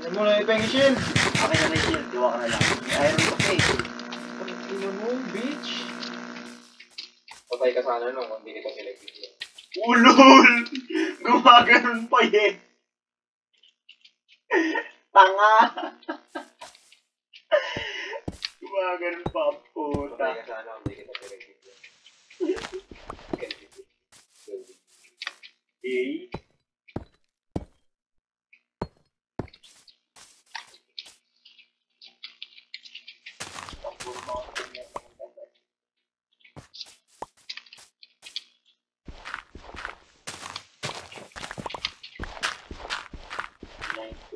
Ano mo na ipeng shield? Akin na may shield, diwa ka na lang. May iron kasi. Ino mo, bitch. Patay ka sana nung hindi kita pinagbigyan. Ulol! Gumaganon pa eh. Tanga! Gumaganon pa, puta. Patay ka sana kung hindi kita pinagbigyan. Eh? Ano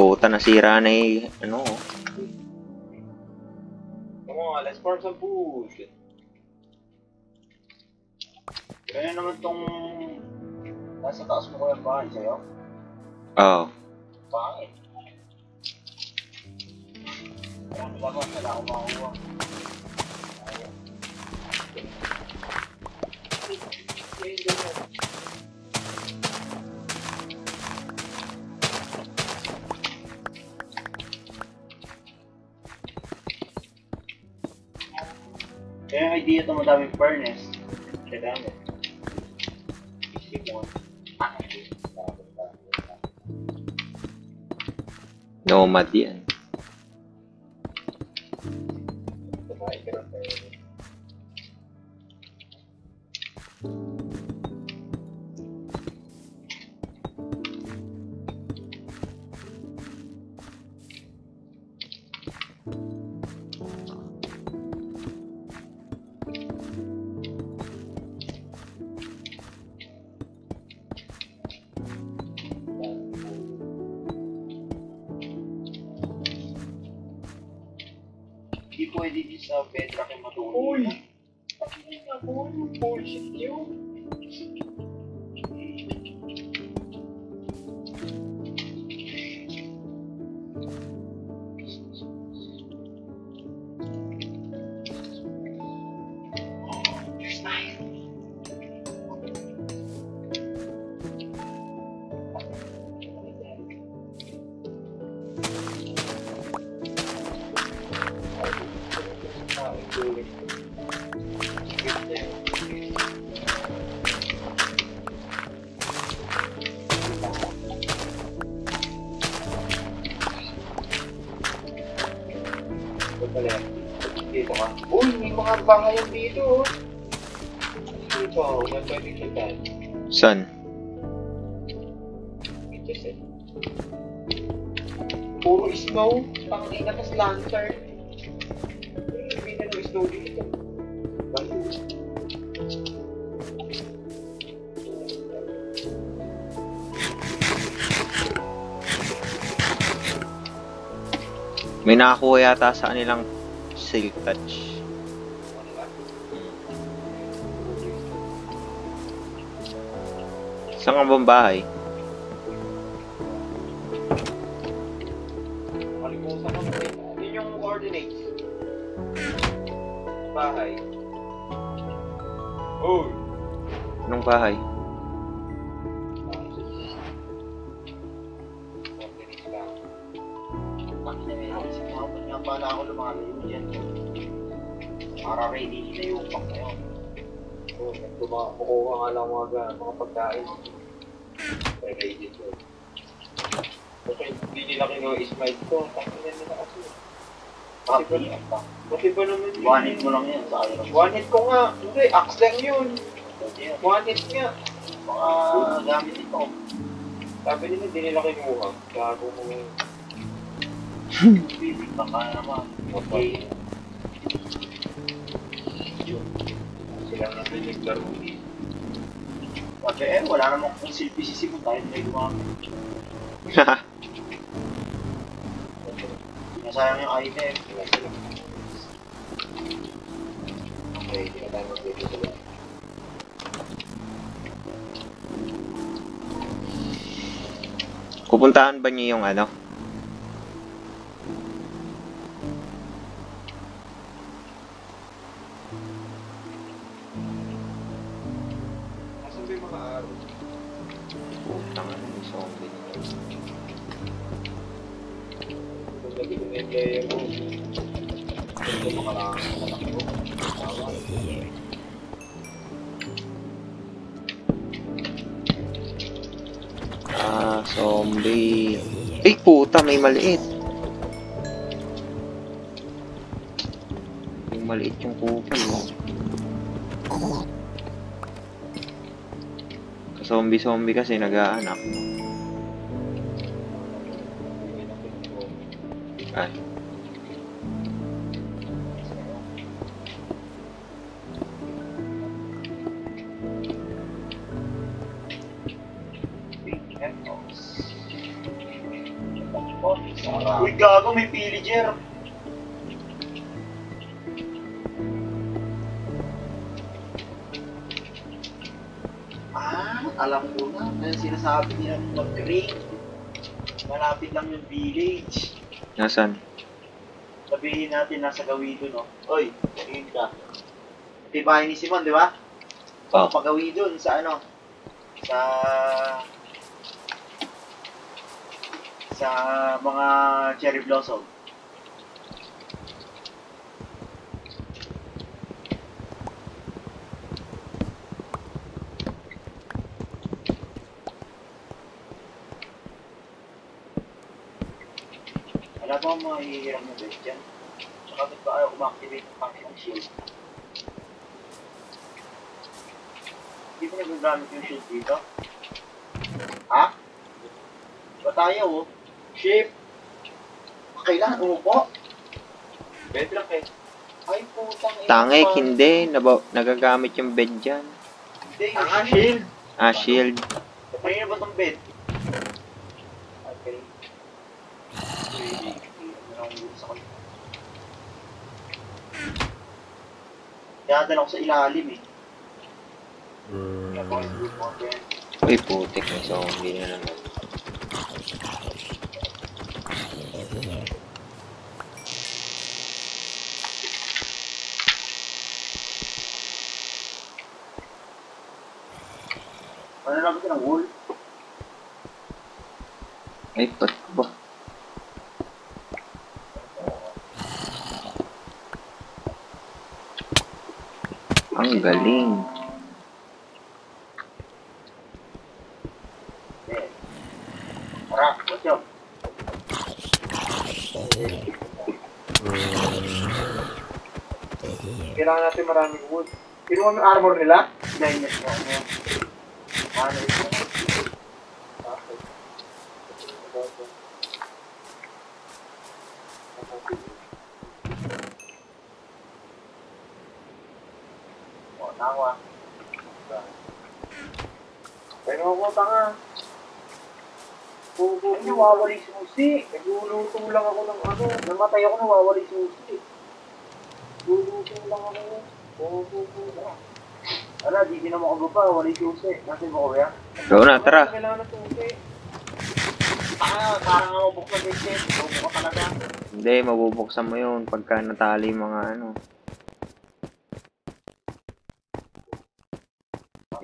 puta, nasira na yung, ano, Muhammadiyah pwede din sa bedrock yung matulog. Uy! Pakinggan na mo bullshit yun. May yata sa kanilang silk touch. Saan ka bang bahay? Pagkain. May ready to. Kasi hindi nila kino-smile to. Tapos na nila kasi. Kasi ba, kasi ba naman yun? One hit mo lang yan sa. One hit ko nga. Hindi, axe lang yun. One hit nga. Mga gamit ito. Sabi nila hindi nila kinuha. Gago mo yun. Kaya naman. Okay. Sila na pinaglaro dito. Pati eh, wala namang kung silpi si Simon tayo na gumamit. Sinasayang yung item. Okay, hindi na tayo mag-video sila. Pupuntahan ba niyo yung ano? Ah, zombie. Ay, puta, may maliit. Yung maliit yung kupal, oh. Zombie-zombie kasi nag-aanak. Kinuha. Ay. Gago, may pillager. Ah, alam ko na. Kaya sinasabi niya mag-green. Malapit lang yung village. Nasaan? Sabihin natin nasa gawido, no? Oy, tingin ka. Ito yung bahay ni Simon, di ba? Oh. Pagawi dun sa ano? Sa... Sa mga cherry blossom. Wala ba ang mga hihiram na bed dyan? Tsaka ba't ba ayaw umactivate ng panginoong shield? Hindi mo nagagamit yung shield dito? Ha? Ba tayo oh? Ship! Kailangan umupo? Bed lang eh. Ay putang ina. Tangik, hindi. Naba- nagagamit yung bed dyan. Hindi, yung shield. Ah, shield. Kanina ba itong bed? Okay. Dadala ko sa ilalim eh. Ben. Uy, putik. May zombie na naman. Ano lang ito ng wool? Ay, ko ba? Ang galing. Ben. Tara, what's up? Kailangan natin maraming wood. Mo yung armor nila? Niya siya. Ano? Ano ito? Okay. O, nawa. Pero ako tanga. Bubo, Ay, nawawala yung susi. Nagluluto lang ako ng ano. Namatay ako, nawawala yung susi. Nagluluto lang ako. Bubo, lang. Ala, di ako pa, wala yung susi. Nasaan mo ko yan? Go na, tara. Kailangan. Ah, parang ako buksan din siya. Buko ka talaga. Hindi, mabubuksan mo yun pagka natali mga ano.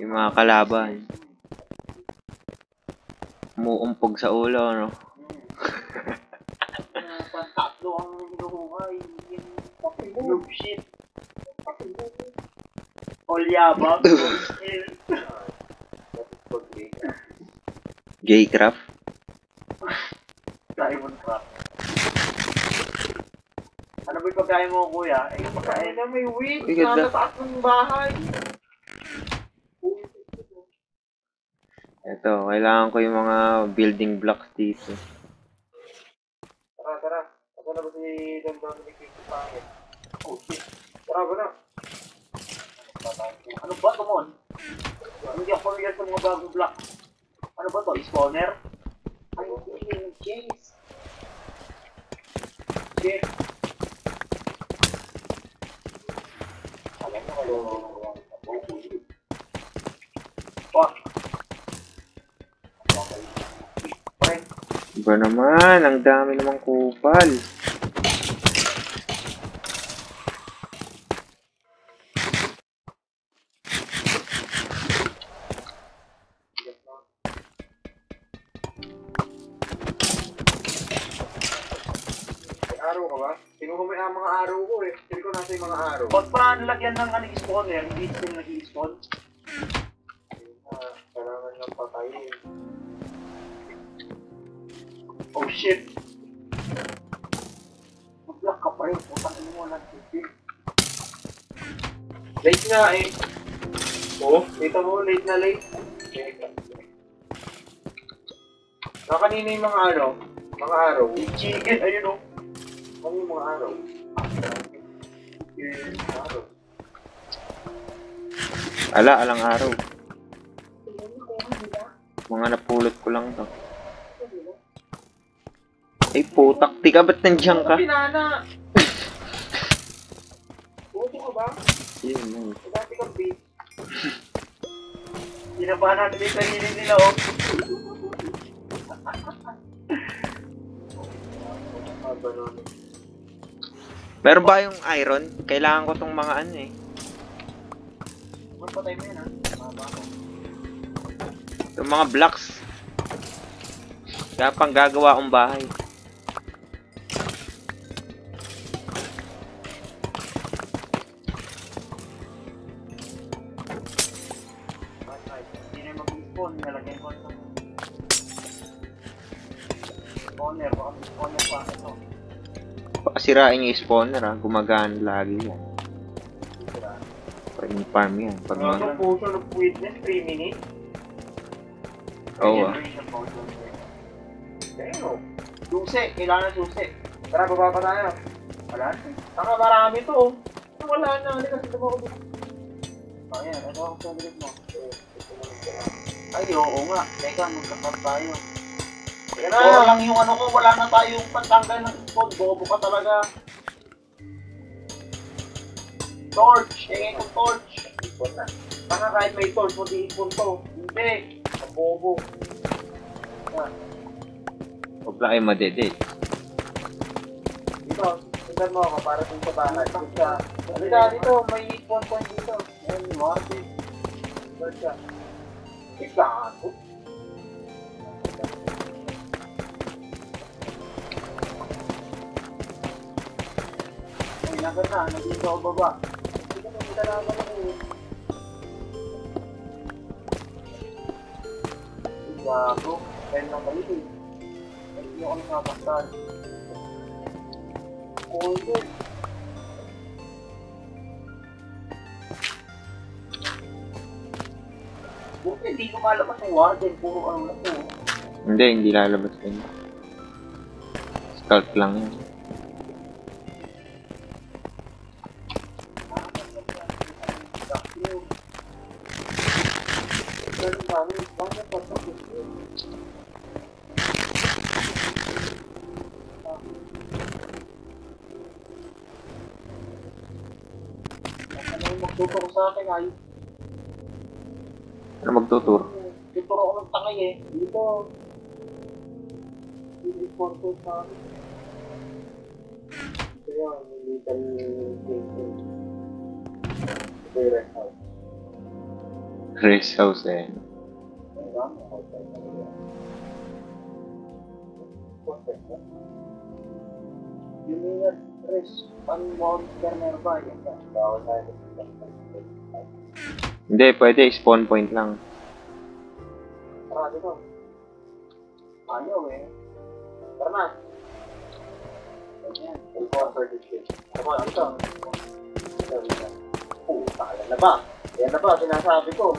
Yung mga kalaban. Umuumpog sa ulo, no? Hmm. Pantatlo ang hinuhukay. Noob shit. All yabang. all skill. Gaycraft. Diamond crap. Ano ba yung pagkain mo, kuya? Eh, yung pagkain na may wheat. Uy, ganda. Nasa taas ng bahay. Ito, kailangan ko yung mga building blocks dito. Tara, tara. Ako na ba si Don Dominic dito pangit? Oh, shit. Tara ba na? Ano ba, come on? Hindi ako familiar sa mga bagong block. Ano ba to? Spawner? Ay, hindi. Chase. Shit. Alam mo kayo. Fuck. Iba naman, ang dami namang kupal. Late na late. Na kanina yung mga ano, mga araw. Chicken, ayun oh. Ano yung mga araw? Yung araw. Ala, alang araw. Mga napulot ko lang to. Ay, putak. Tika, ba't nandiyan ka? Pinana! Ginabahan natin yung sarili nila oh. Meron ba yung iron? Kailangan ko tong mga ano eh. Patay mo yun ha? Yung mga blocks. Kaya pang gagawa kong bahay. Baka sirain yung spawner ah. Gumagana lagi yan. Pag farm yan. Pag Ano mga... yung potion of witness? 3 minutes? Oo ah. Damn. oh. Susi, kailangan susi. Tara, baba pa tayo. Wala na. Tanga, marami to. oh. Wala na. Halika, sige mo ako. Ayan, ano ang sabihin mo? Ay, oo nga. Teka, magkakap tayo. Puro na. lang yung ano ko, wala na tayong pantanggal ng spawn. Bobo ka talaga. Torch! Tingin ko torch! Ipon na. Tanga, kahit may torch mo, di ipon to. Hindi! Bobo. Huwag lang kayo madede. Dito, tingnan mo ako para dun sa bahay. Dito, dito. May spawn point dito. Ayun, ate. Search ka. Ikago. Naga na. Nandito ako baba. Dito mo, kita naman ako eh. Gago. Kaya nang eh. Hindi ako. Oh, yun. Buti hindi lumalabas yung warden. Puro ano na to. Hindi, hindi lalabas yun. Scout lang yan. Ay. Ano magtuturo? Tuturo ako ng tangay eh. Dito. I-report ko sa akin. Ito yun, yung little station. Ito yung rest house. Rest house eh. Ang dami, hotel talaga. Hotel na. Yung mga stress, ang monster na ba? Yan ka. Bawal tayo sa Hindi, pwede spawn point lang. Tara, dito. Ayaw eh. Tara na. Ganyan. Enforcer. Come on, dito. Dito, dito. Puta, alam na ba? Yan na ba, sinasabi ko.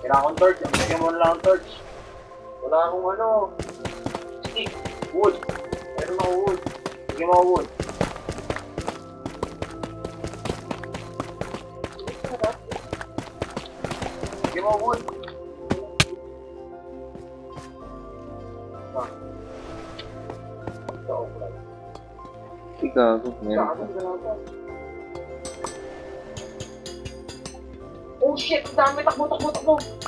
Kailangan kong torch. Ang bigyan mo torch. Wala akong ano. Stick. Wood. Meron ako wood. Mo ako wood. Bigyan mo ako wood. Ikaw, meron to? Oh shit! Dami! Takbo, takbo, takbo!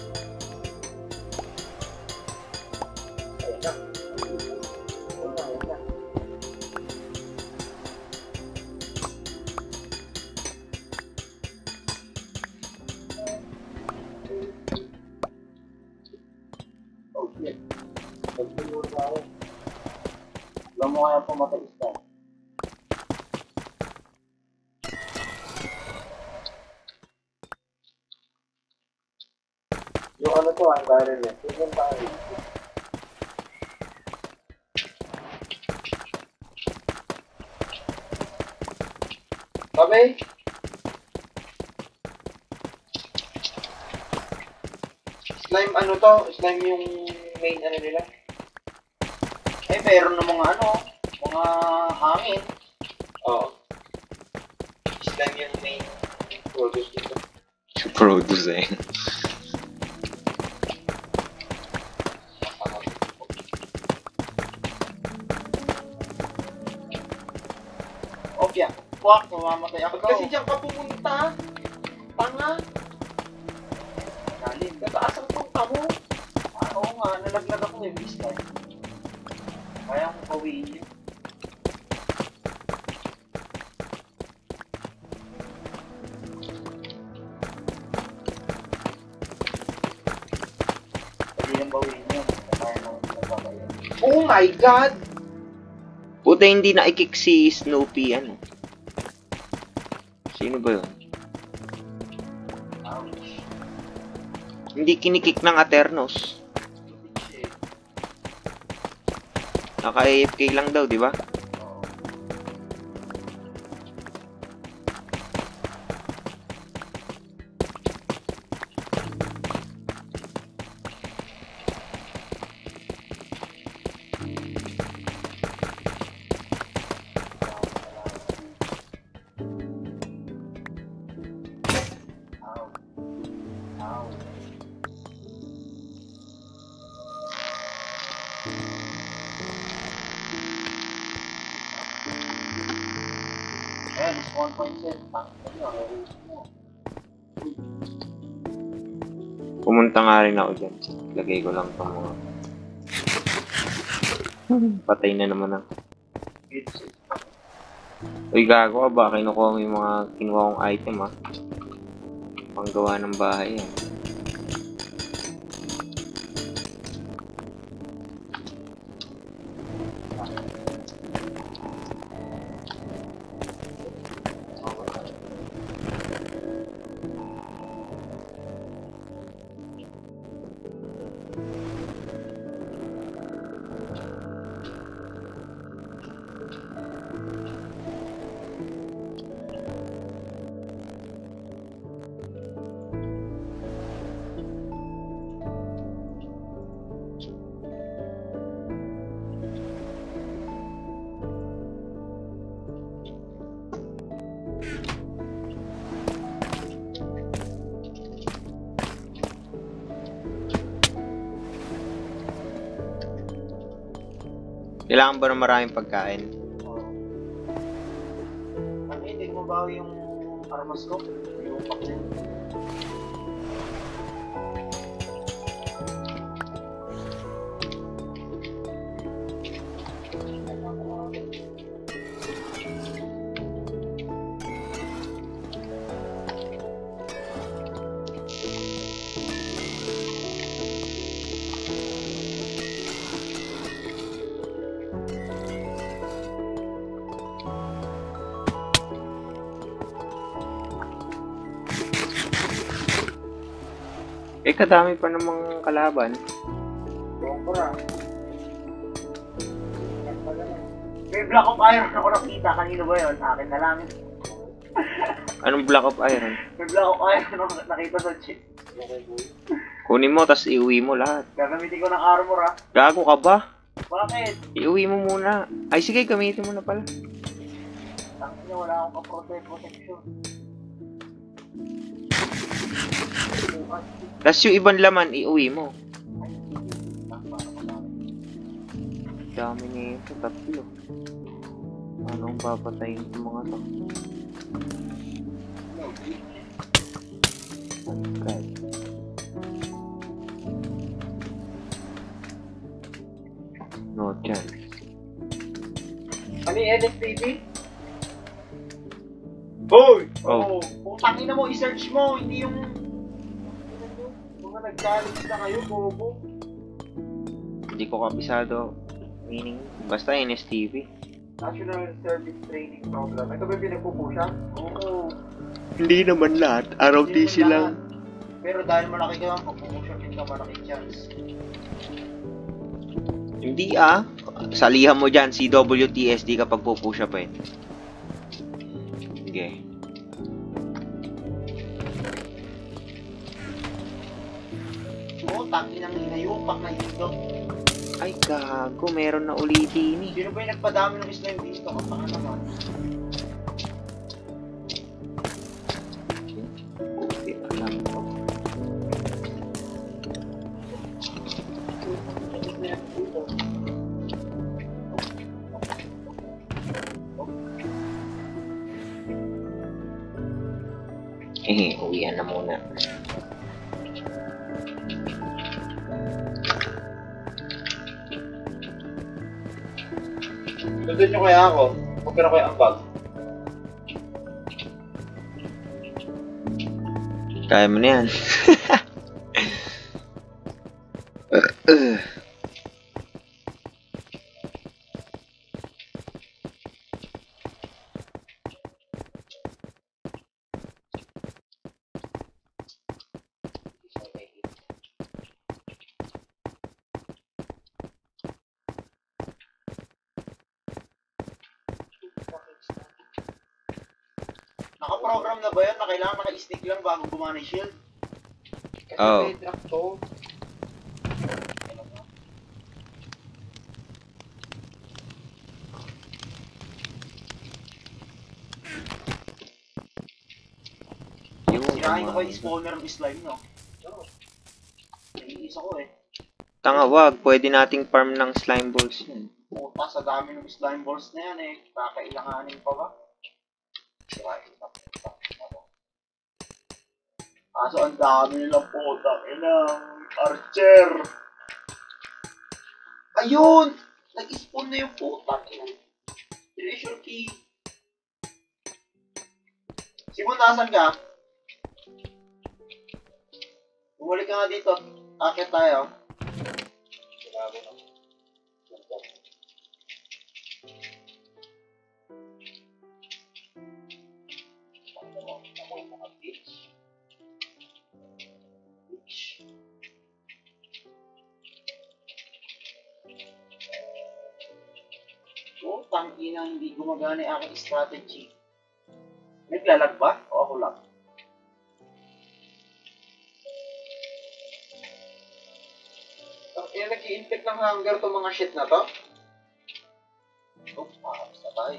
Barrel niya. Yung yung barrel. Slime ano to? Slime yung main ano nila? Eh, meron na mga ano, mga hangin. Oo. Slime yung main produce dito. Produce eh. Fuck, mamamatay ako. Kasi diyan ka pumunta. Tanga. Galing. Tataas ang punta mo. Ah, oo nga, nalaglag ako yung vista. Kaya kong pawiin yun. Oh my God! Puta, hindi na i-kick si Snoopy, ano. Ba yun? Hindi kinikick ng Aternos. Naka-AFK lang daw, di ba? Lagay ko lang itong mga... Patay na naman ang... Uy, gago ka ba? Kinukuha mo yung mga kinuha kong item, ah. Panggawa ng bahay, eh. Kailangan ba ng maraming pagkain? Oo. Ano hindi mo ba yung armas ko? Eh, kadami pa namang kalaban. May block of iron ako nakita. Kanino ba yun? Akin na lang. Anong block of iron? May block of iron ako nakita sa chip. Kunin mo, tas iuwi mo lahat. Gagamitin ko ng armor ah. Gago ka ba? Bakit? Iuwi mo muna. Ay, sige, gamitin mo na pala. Tangin wala akong ka-protect Tas yung ibang laman, iuwi mo. Dami nito, tatlo. Anong papatayin ko mga to? God. No chance. Ano yung NFPP? Hoy! Oh. Oh. Putang ina mo, i-search mo, hindi yung... Mga nag-challenge na kayo, bobo. Hindi ko kabisado. Meaning, basta NSTV. National Service Training Program. Ito ba yung pinagpupushan? Oo. Hindi naman lahat. Mo lahat. Pero dahil malaki ka, magpupushan din ka malaki chance. Hindi ah. Salihan mo dyan, CWTSD kapag pupusha pa eh. Sige. Tangin ang hinayupak na hito. Ay, gago. Meron na ulitin eh. Sino ba yung nagpadami ng slime dito? Kapaka naman. Eh, uwian na muna. Nyo kaya ako. Huwag ka na kaya ang bag. Kaya mo na yan. Naka-program bago gumana yung shield? Kasi Oh. may drop to. Yun, Sirahin ko yung spawner ng slime, no? Naiis ako eh. Tanga wag, pwede nating farm ng slime balls yan. Puta, sa dami ng slime balls na yan eh. Kakailanganin pa ba? Sirahin Kaso ang dami nilang puta. Ilang archer. Ayun! Nag-spawn na yung puta. Ilang treasure key. Simon, nasan ka? Bumalik ka nga dito. Akit tayo. Sinabi na. Oh, tangina, hindi gumagana yung strategy. Naglalag ba? O ako lang? Ang ina, nag-i-infect ng hunger to mga shit na to. Oh, parang sa tayo.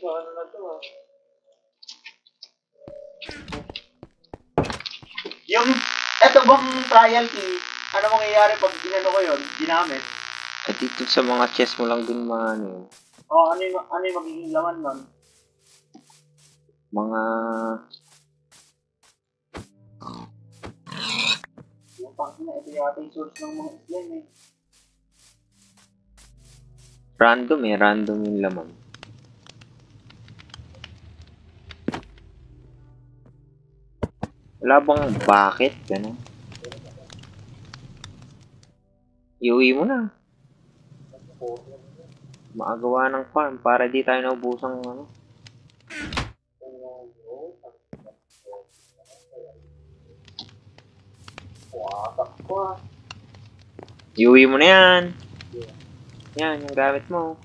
Sa ano na to ah. Yung, eto bang trial key, ano mangyayari pag ginano ko yun, ginamit? At dito sa mga chest mo lang din mga ano, yun. O, oh, ano yung, ano yung magiging laman nun? mga Yung pangina, ito yata yung source ng mga slime eh. random eh, random yung laman. Wala bang bakit? Ganun. Iuwi mo na. Makagawa ng farm para di tayo naubusang ano. Iuwi mo na yan. Yan, yung gamit mo.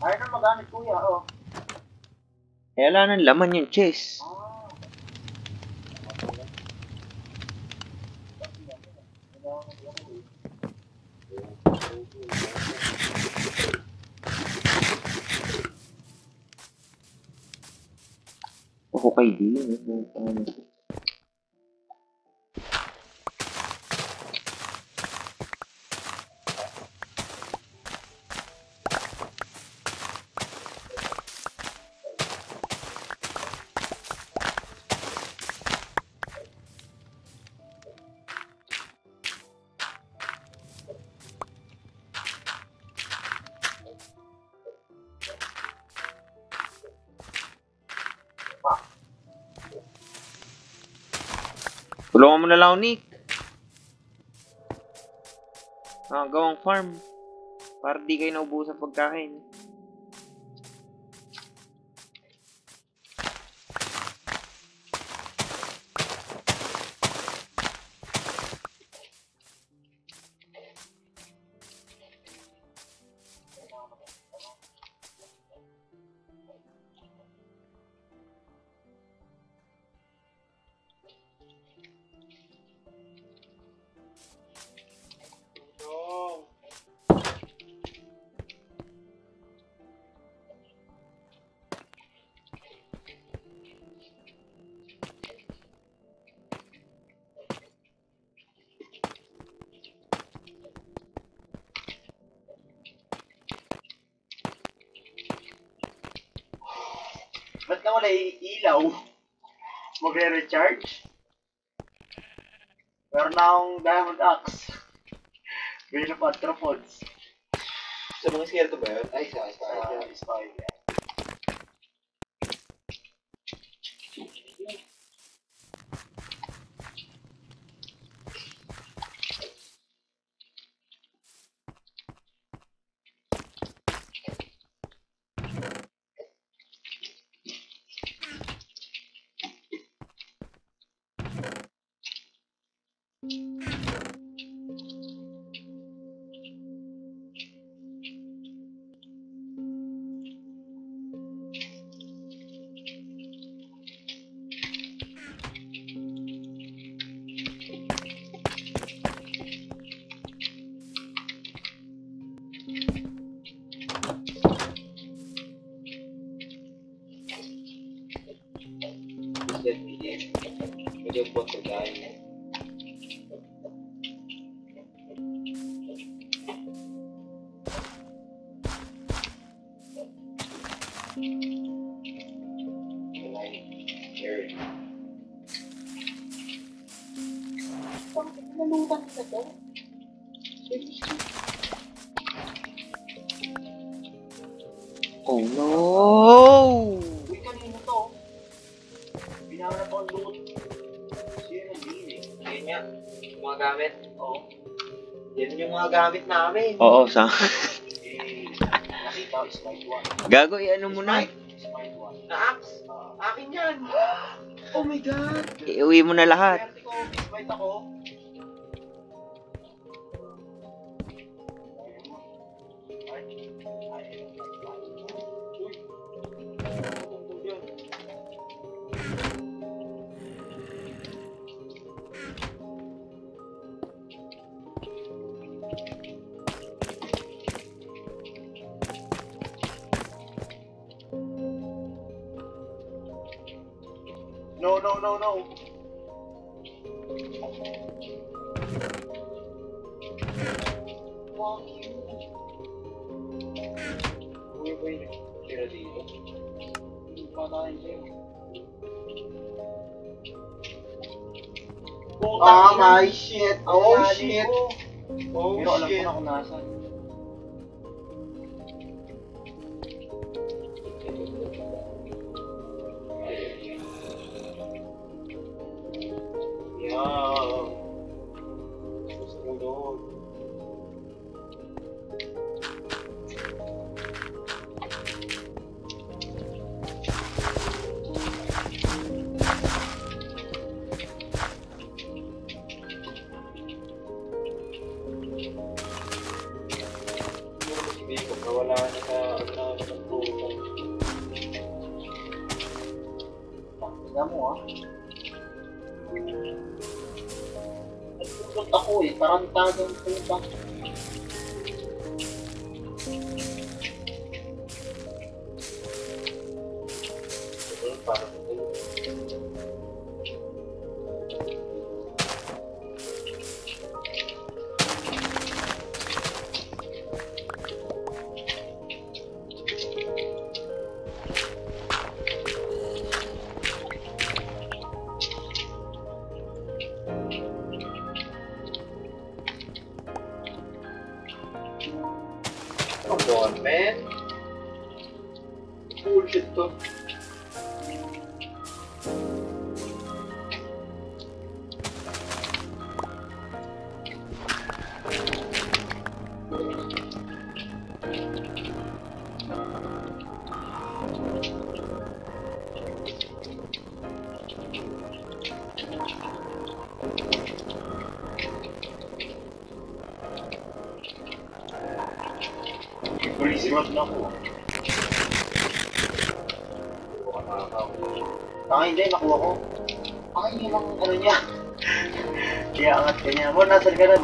Ayaw na magamit kuya, oh. Eh, wala laman yung chest. Ah. Ako kay ako, Nick. Ah, gawang farm. Para di kayo naubusan pagkain. Ba't na wala ilaw? Magre-recharge? Meron na akong diamond axe. Bill of arthropods. Sa mga skeleto ba yun? Ay, sa isa. Ah, is sa... Nakita ko slide 1. Gago, ano mo na. Slide 1. Na-axe. Akin yan. Oh my god. Iuwi mo na lahat. My shit. Oh, shit. Oh, Pero alam ko shit. na kung nasan.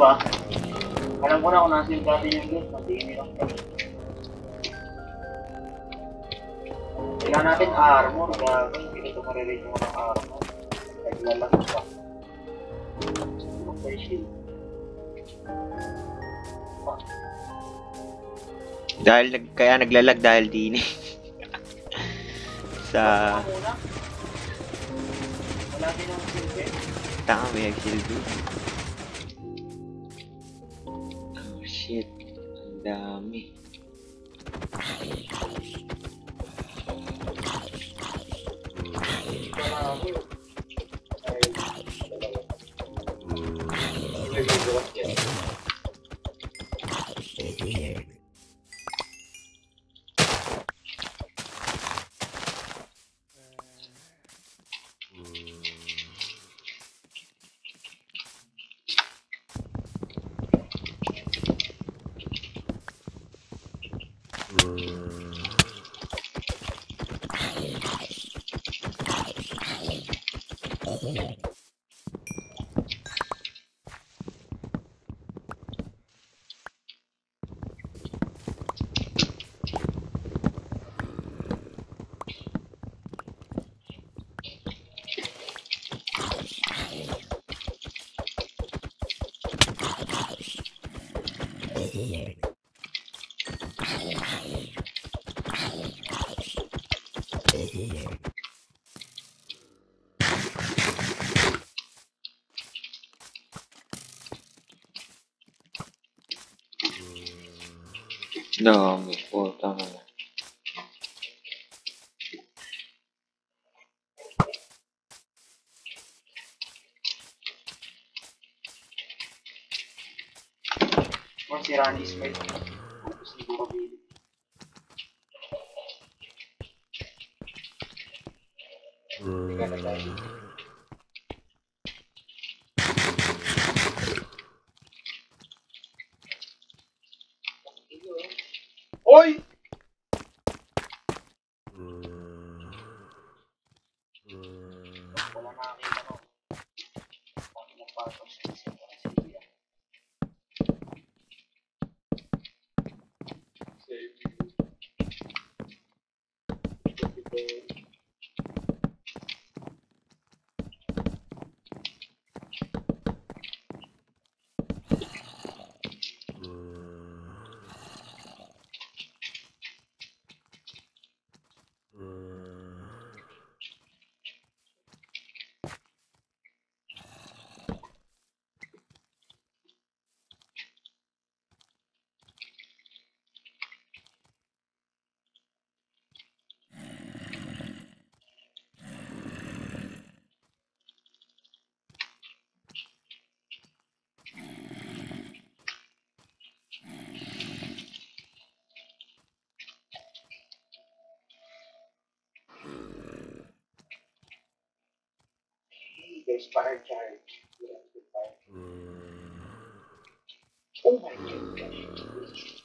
Ba? Alam ko na kung nasan yung dati yung gate. Pati hindi lang. Kailangan natin armor. Gago, hindi ko ito marirate mo ng armor. Naglalaki pa. Okay, shield. Dahil nag, kaya naglalag dahil din eh. Sa. Wala din ang silbi. tanga may nagsilbi. Dami. Puta na. Kung si Rani Smith. Tapos hindi ko mabili. Hindi ka na tayo. Oy! Wala nakakita ko. Pag napasok siya sa Brasilia. Save. There's fire charge. Yeah, there's fire. Oh my god.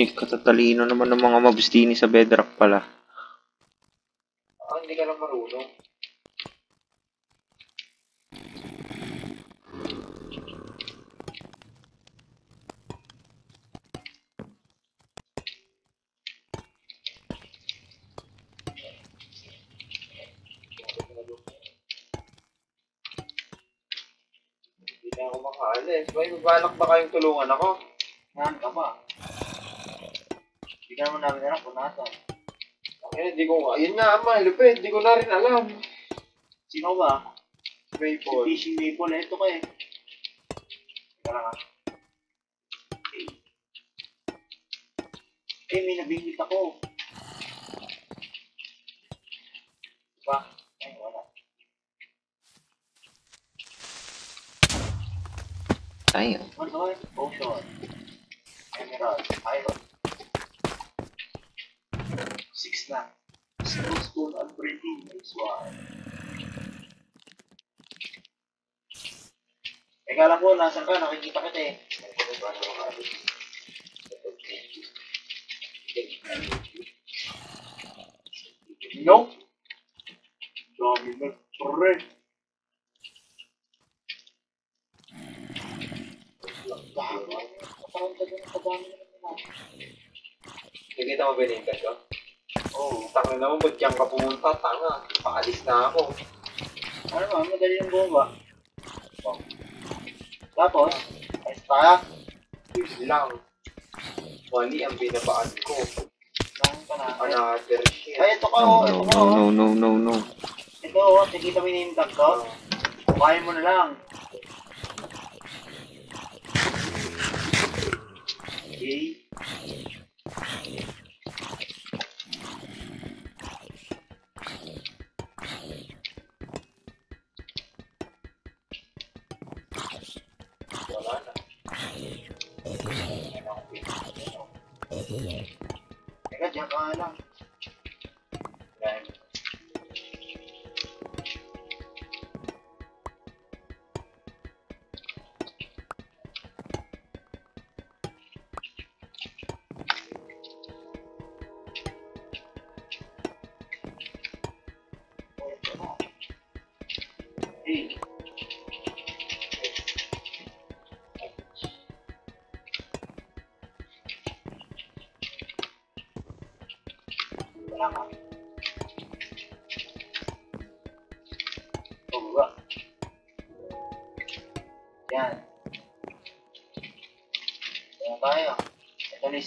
Eh, katatalino naman ng mga mobs din sa bedrock pala. Ah, hindi ka lang marunong. Hindi na ako makaalis. May mabalak ba kayong tulungan ako? Saan ka ba? Hindi ka naman namin alam kung nasan. Eh, nga, ama, lupit. Di ko na rin alam. Sino ba? Maple. Fishing Maple. Ito ka eh. Teka lang ah. Eh. Eh, may nabingit ako. Diba? Ay, wala. Tayo. Ano ba? Ocean. Emerald. Iron. Six Next one. Teka lang kita eh. Nope. Dami na. Pre. Mo ba yung ko? Oh, tanga naman, ba't diyan ka pumunta? Tanga. Paalis na ako. Ano ba? Madali yung bomba. Tapos, ayos pa. Yun lang. Mali ang binabaan ko. Another shit. Ay, ito ka, No, oh. no, Ito ka, no, oh. no, no, no, no. Ito, oh. Mo yung name tag ko? Kuhain mo na lang.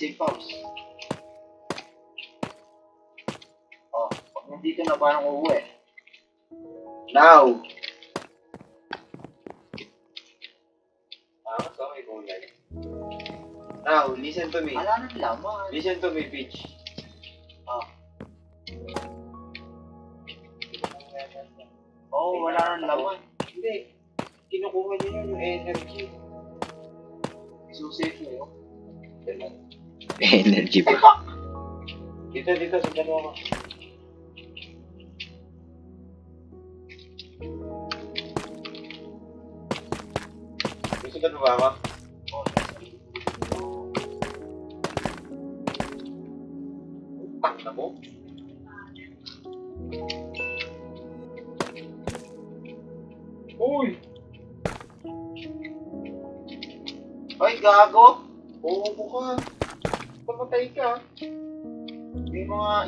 Na safe house. Oh, pag nandito na parang uuwi. Now! Ah, so may kulay. Now, listen to me. Wala nang laman. Listen to me, Peach. 可以离开时间吗？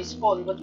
May mga spawn, ba't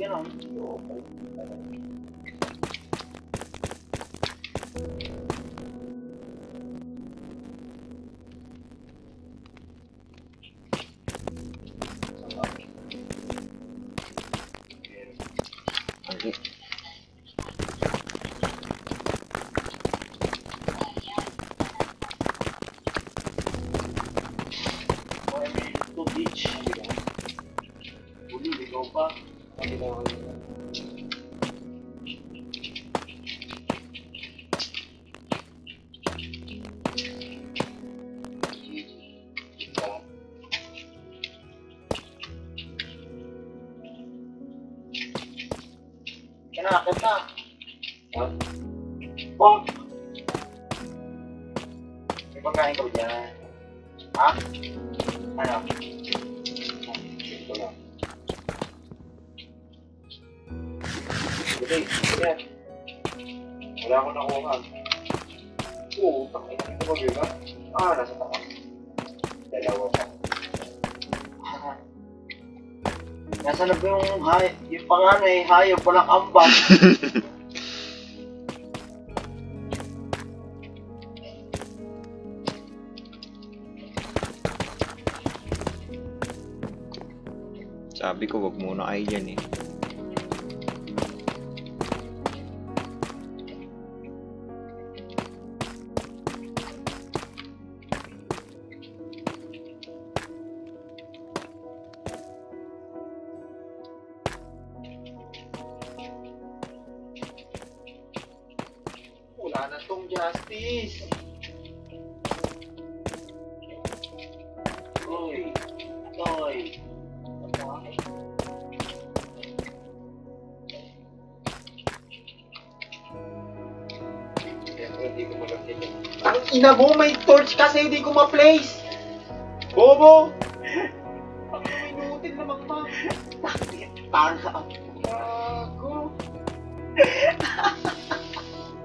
nga eh, hayop walang ambag. Ina mo, may torch kasi hindi ko ma-place. Bobo! Ang minutin naman ma. Bakit? Parang sa ako. Gago.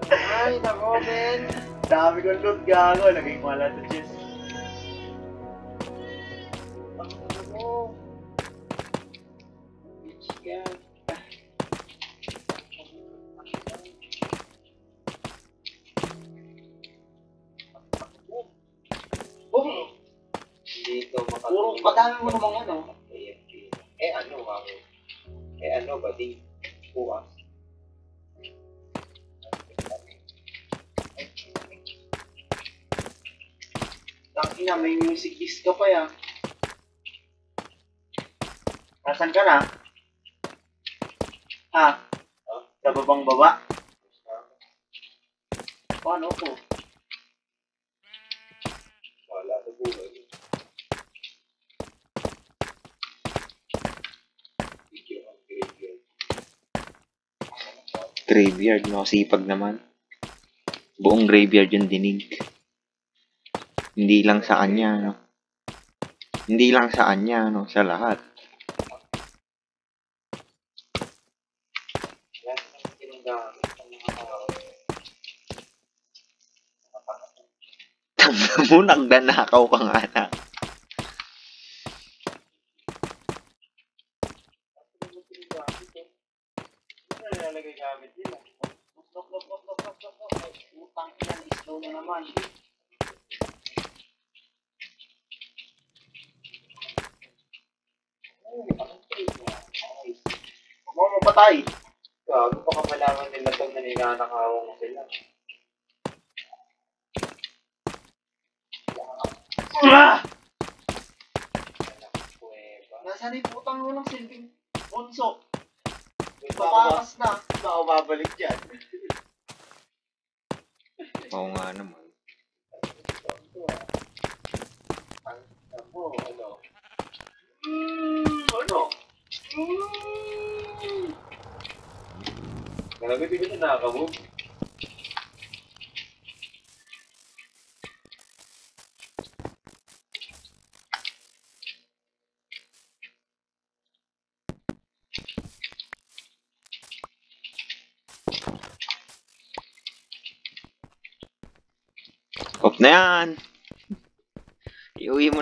Ay, nako, men. Dami kong loot gago. Lagay ko alam. ka na. Ha? Sa babang baba. Oh, Paano ko? Wala sa buhay. Graveyard, makasipag naman. Buong graveyard yung dinig. Hindi lang sa kanya, no? Hindi lang sa kanya, no? Sa lahat. munag na nakaw kang anak.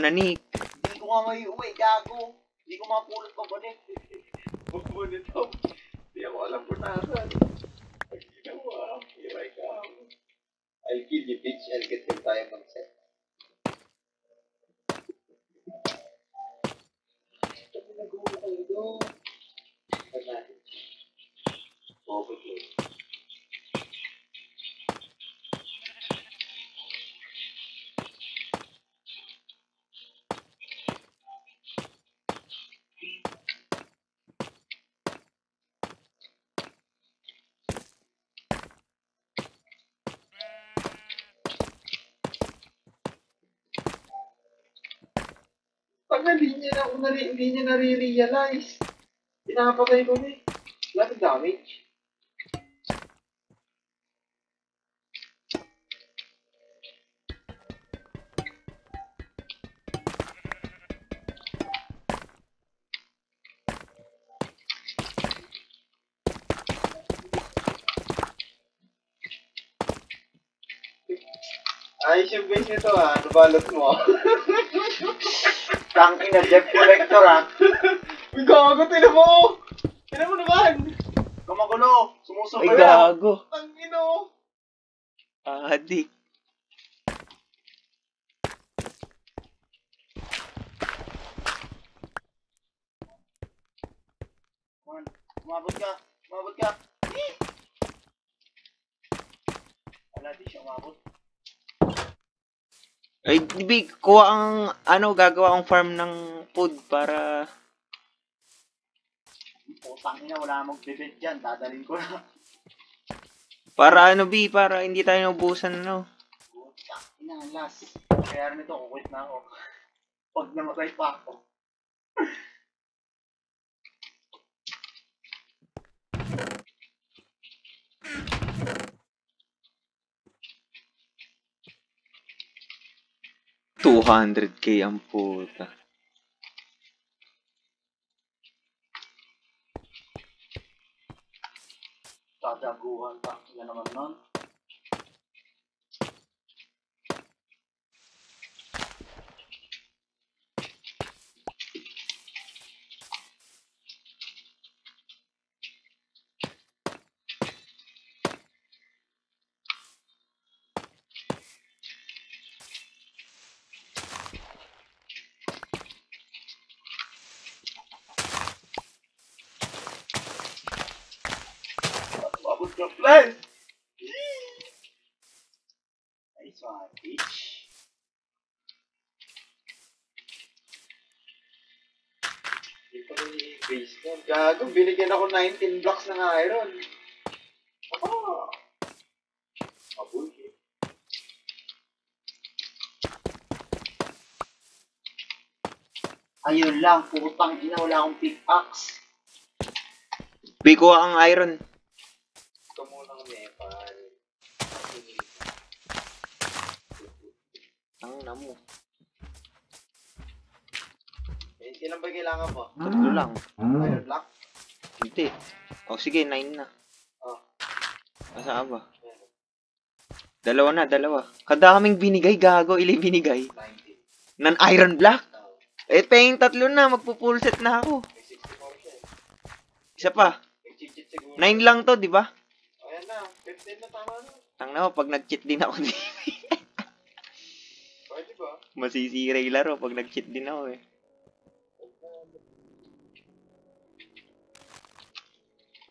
na, Nick. Hindi ko nga may uwi, gago. Hindi ko mapulot pabalik. Pabulot ako. Hindi ako alam kung nasaan. Na, hindi niya nare-realize. Pinapatay ko na eh. Wala damage. Ayos yung base nito ah. Nabalot mo. Tang ina, Jeff Collector ah. Uy, gago, tinan mo! Tinan mo naman! Gumagulo! Ay, Sumusuko yan! gago. Tang ina oh. Adik. Man, umabot ka! Umabot ka! Eh! Wala di siya umabot. Di kuha ang, ano, gagawa akong farm ng food para, Putang ina, wala namang bibit dyan. Dadalhin ko na. para ano, B, para hindi tayo naubusan, ano. Putang ina, last. Kaya rin ito, kukwit na ako. Pag namatay pa ako. Two hundred k ang puta. Tataguhan pa. Ina naman nun. Mabot ka, plan! Nice one, bitch. Hindi pa rin i-base mo. Gago, binigyan ako 19 blocks ng iron. Ah! Mabuti. Ayun lang, putang ina, wala akong pickaxe. B, kuha ang iron. Ito muna ng Nepal. Ang na mo. Eh, ilan ba kailangan mo? Tatlo lang. Iron block? Hindi. O, sige, nine na. Oh. Asa ba? Dalawa na, dalawa. Kadaming binigay, gago. Ili binigay. 19. Nan iron block? Oh, Eh, paying tatlo na. Magpo-full set na ako. may 64 siya. Isa pa. May cheat siguro. Nine lang to, di ba? Ayan na, 15 na tama na. Tang na pag nag-cheat din ako. Pwede ba? Masisira yung laro pag nag-cheat din ako eh.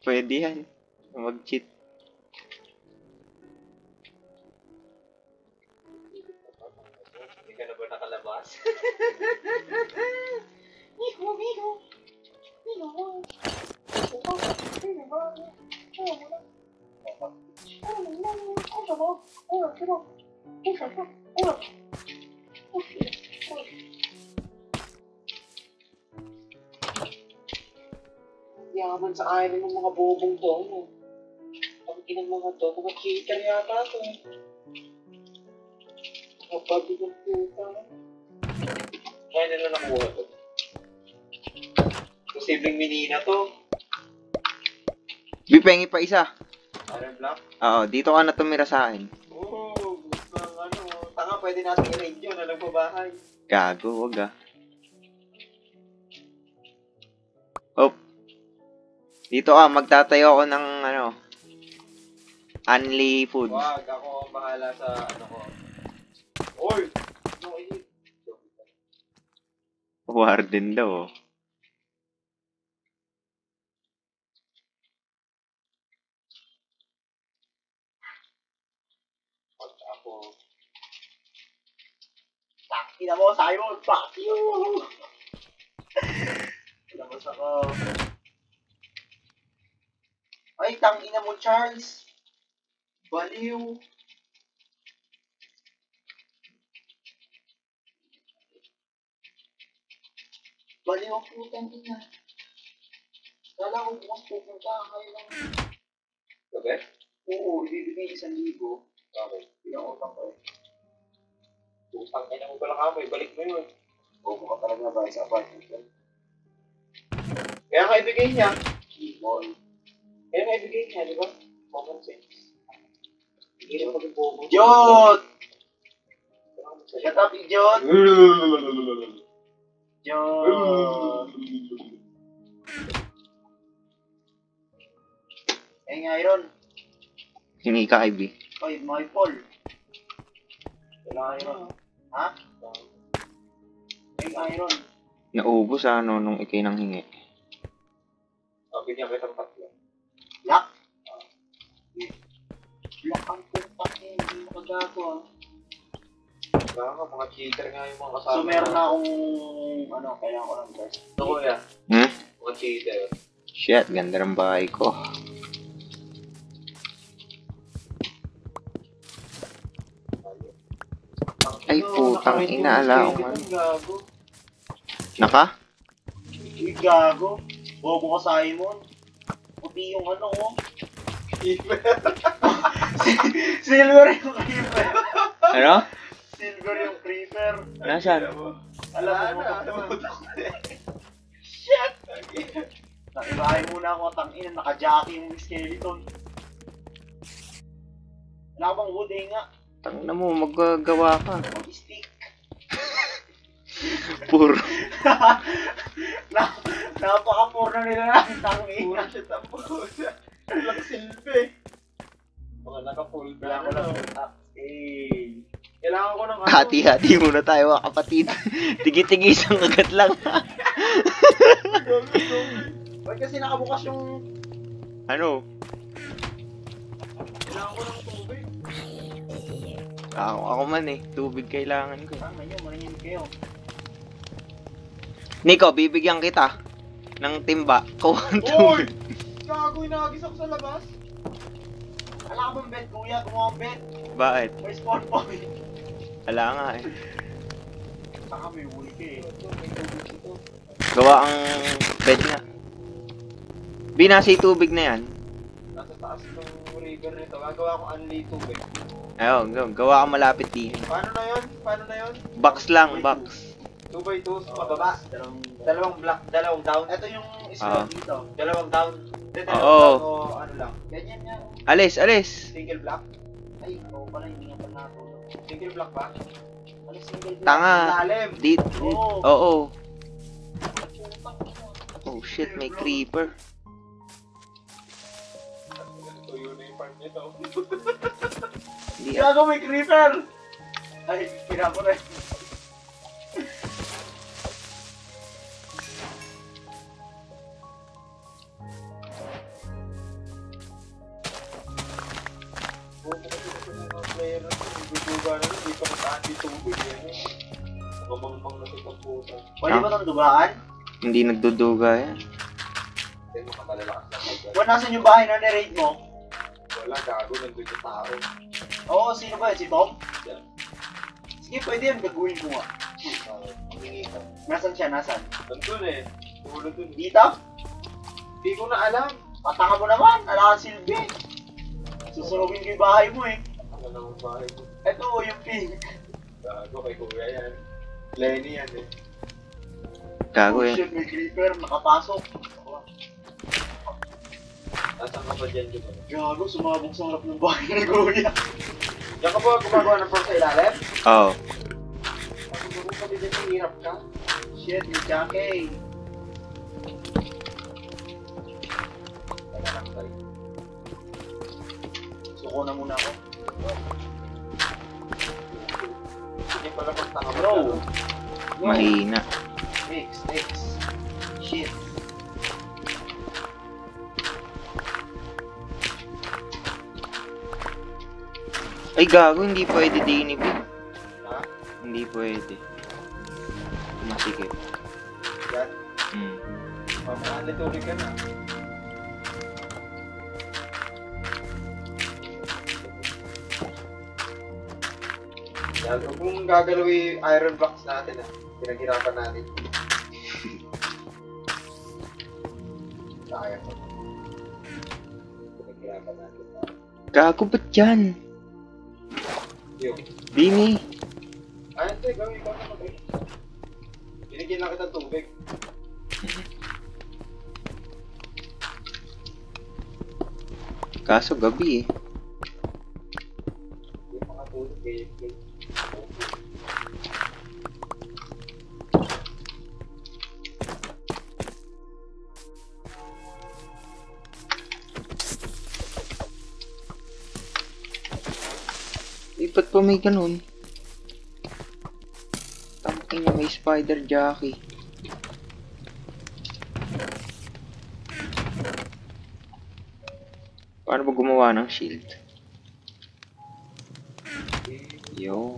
Pwede yan. Mag-cheat. Hindi ka na ba nakalabas? Yaman sa iron ng mga bobong to. Ano? Ang inang mga to, mga cheater yata to. Kapag ng puta. Kaya nila nakuha to. Posibleng minina to. Bipengi pa isa. Iron block? Oo, dito ka na tumira sa akin. Oo, gusto ng ano. Tanga, pwede natin i-raid yun na nagpabahay. Gago, wag ah. Dito ah, magtatayo ako ng ano. Unli food. Wag, ako bahala sa ano ko. Oy! Ano ini? Warden daw. oh. Ako... Takina mo, Simon! Fuck you! Labas ako. Ay, tangina mo, Charles! Baliw! Bali ang putang ina. Kala ko bukas pupunta kayo lang. Gabi? Oo, ibibigay isang libo. Okay. Pinakutang ko eh. Utang ka na mo pala kamo, balik mo yun. Oo, baka talaga ba sa apartment ko? Kaya nga ibigay niya. Mall. Niya, di ba? Common sense. Masaya. Shut up, idiot! Jot! Eh nga, Iron. Hingi ka, Ivy. Oy, mga Paul. Wala Iron. Ha? Eh nga, Iron. Naubos ano nung ikay nang hingi. Oh, bigyan kita ng Yak! Yak ang putak eh, hindi mo kagago ah. Nga, mga cheater nga yung mga kasama. So meron na akong, ano, kailangan ko ng guys. Ito kuya, Hmm? mga cheater. Shit, ganda ng bahay ko. Ay, putang ina, ala ko man. Naka? Gago. Bobo ka sa Simon. Puti yung ano oh. Silver yung creeper. Ano? Silver yung creeper. Nasaan? Alam mo mo Shit! Nakibahay muna ako at ang ina, naka-jockey yung skeleton. Wala bang wood eh nga? Tang na mo, maggagawa ka. Mag-stick. Puro. na, napaka-poor na nila ng tangina. Puro shit ang pusa. Walang silbi. Mga naka-full Wala ko lang. Ah, eh. Kailangan ko ng ano. Hati-hati muna tayo mga kapatid. Tigi-tigisang agad lang. Ba't kasi nakabukas yung... ano? Kailangan ko ng tubig. Ako, ako man eh. Tubig kailangan ko. Tama nyo, maningin kayo. Nico, bibigyan kita ng timba. Kuha ng Uy! Gago, inagis ako sa labas. Wala ka bang bed, kuya? Gumawa ang bed. Bakit? May spawn point. Wala nga eh. Saka may ka eh. Gawa ang bed nga. Binasi tubig na yan. Nasa taas ng river nito. Gagawa ko unli tubig. Ayun, gaw- gawa ka malapit din. Paano na yun? Paano na yun? Box lang, box. 2 by 2 pababa. Dalawang... Dalawang block, dalawang down. Ito yung Ah. slot dito. Dalawang down. Oo. dalawang down o ano lang. Ganyan nga. Alis, alis. Single block. Ay, oo pala, hindi nga pala natulog. Single block ba? Ano single block? Tanga. Lalim. Di, Oo. oo. Putang ina. Oh shit, may creeper. Tuyo na yung farm nito. Hindi. Gago, may creeper! Ay, pina ko na lang. Hindi pa mataan di tubig yan. eh. Namamangmang na ito puta. Pwede ba itong dugaan? Hindi nagduduga yan. Hindi makakalalakas na kagad. Kung nasan yung bahay na nirate mo? Wala, gago. Nandun yung tao. Oo, sino ba yun? Si Tom? Yan. Sige, pwede yan. Gagawin ko nga. Nasan siya? Nasan? Nandun eh. Tulad dun. Dito? Hindi ko na alam. Patanga mo naman. Ala kang silbi. Susunugin ko yung bahay mo eh. Ano na ang bahay ko. Ito, yung pink. Gago kay kuya yan. Lenny yan eh. Gago oh, eh. shit, may creeper. Nakapasok. Nasaan ka ba dyan dito? Gago, sumabog sa harap ng bahay ni Kuya. Yan ka ba gumagawa ng floor sa ilalim? Oo. Siguro kami dyan hirap ka. Shit, may tayo. Suko na muna ako. Hindi pala magtanga mo. Bro. Mahina. X, X. Shit. Ay gago, hindi pwede din eh. Ha? Hindi pwede. Masikip. Yan. Hmm. Mamahali tuloy ka na. Huwag mong gagalaw yung iron box natin ah. Pinaghirapan natin. Kaya ko. Pinaghirapan natin. Gago ba't yan? Yung. Dini. Ay, hindi. Gawin ko na mag Binigyan lang kita tubig. Kaso gabi eh. Yung mga tulog kayo. Eh, ba't pa may ganun? Tangkin niya may spider jockey. Paano ba gumawa ng shield? Yo.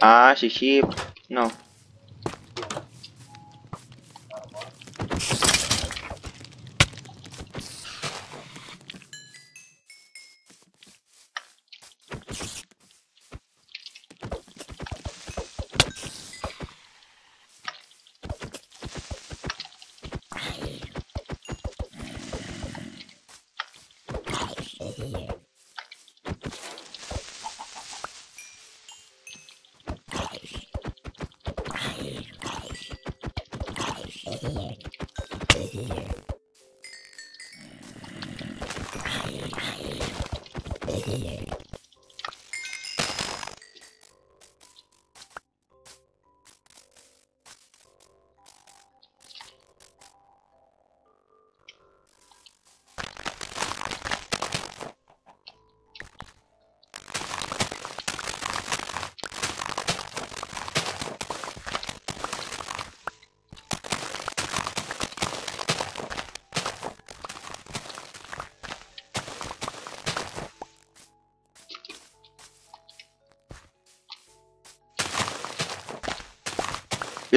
Ah, si Sheep. No.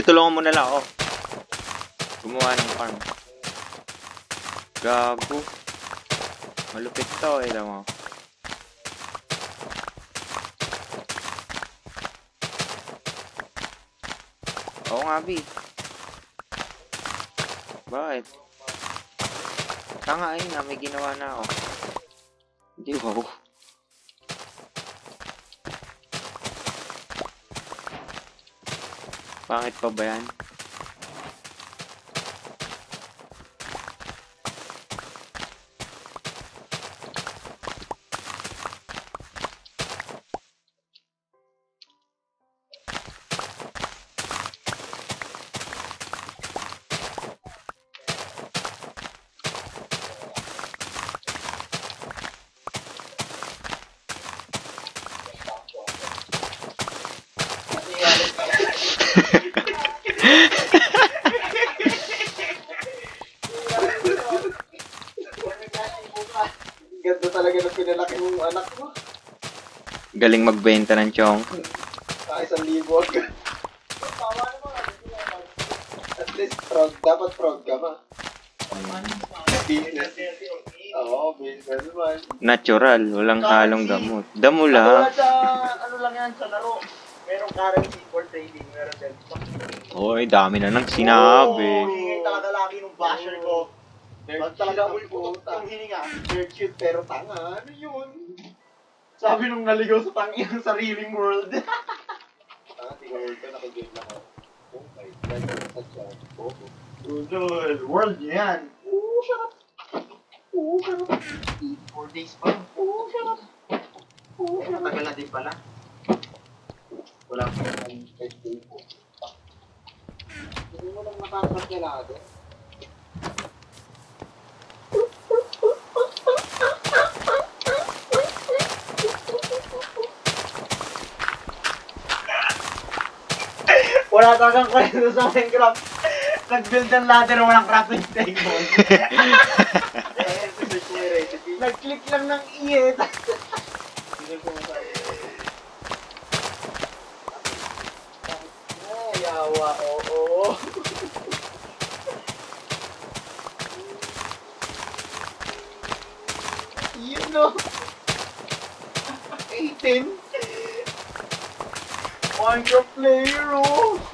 Tulungan mo na lang ako. Gumawa ng farm. Gago. Malupit to eh, alam mo. Oo nga, B. Bakit? Tanga ayun na, may ginawa na ako. Hindi, wow. Pangit pa ba yan? Magbenta ng chong. Ah, isang libo agad. At least proud. Dapat proud ka ma. Business. Oo, business man. Natural, walang halong gamot. Damo Ano lang. sa, ano lang yan, sa laro. Merong currency for trading. Meron din. Hoy, dami na nang sinabi. Hingay talaga lagi nung basher ko. Pag talaga ulit yung hininga, nerd cute pero tanga. Ano yun? Sabi nung naligaw sa tang yung sariling world. Ah, world ka, nakigame lang ako. Oh my God, sa Oh, Udol, world niya yan. Oo, sarap. Oo, sarap. Four days pa. Oo, sarap. Oo, sarap. Matagal na din pala. Wala pa yung five day po. Hindi mo lang nakakasya natin. Wala talagang kwento sa Minecraft. Nag-build ng ladder, walang crafting table. Nag-click lang ng iye. Ay, yawa, oo. Yun no. 18. Minecraft player oh.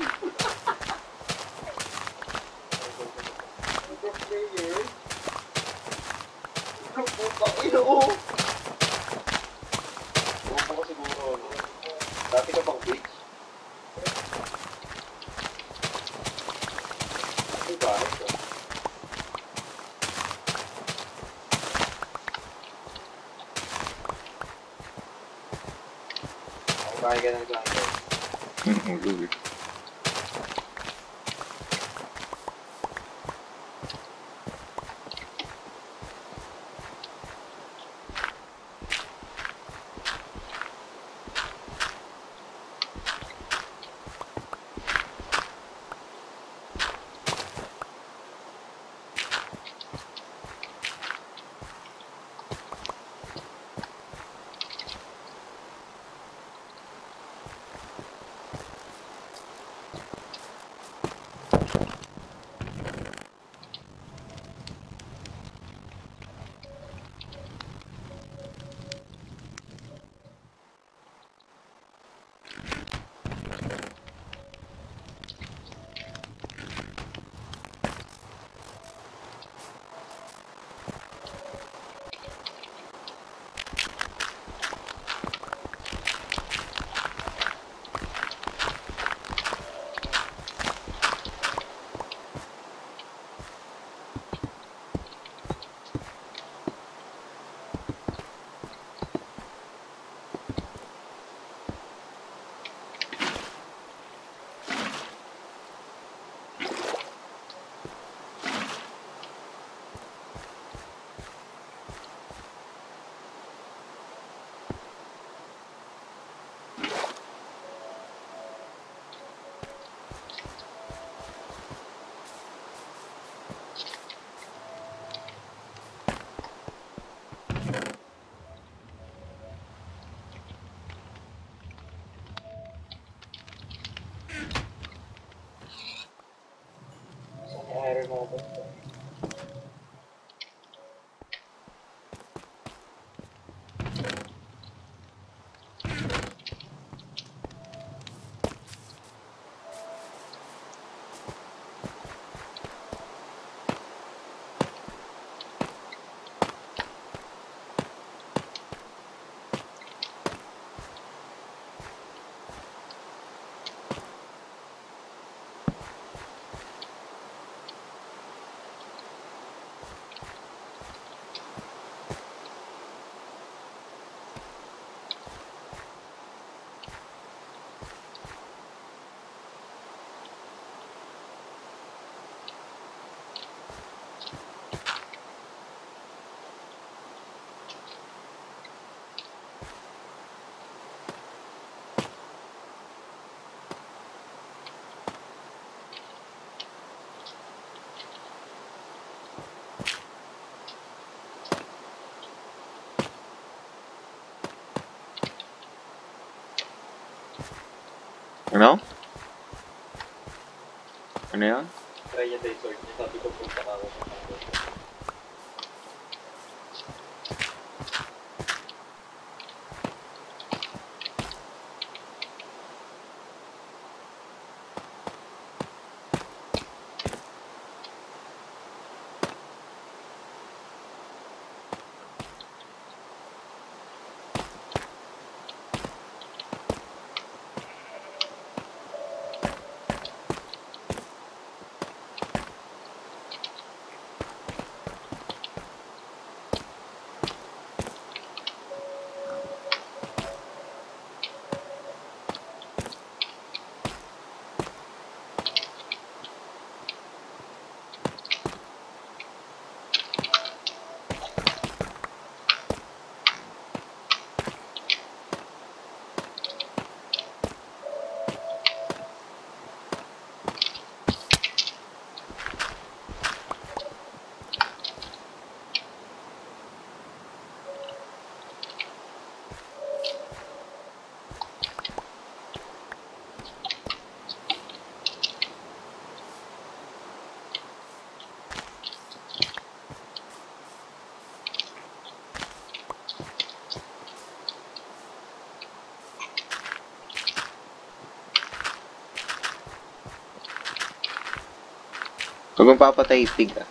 Iron mo ko. Ano? Ano Huwag mong papatay pig ah.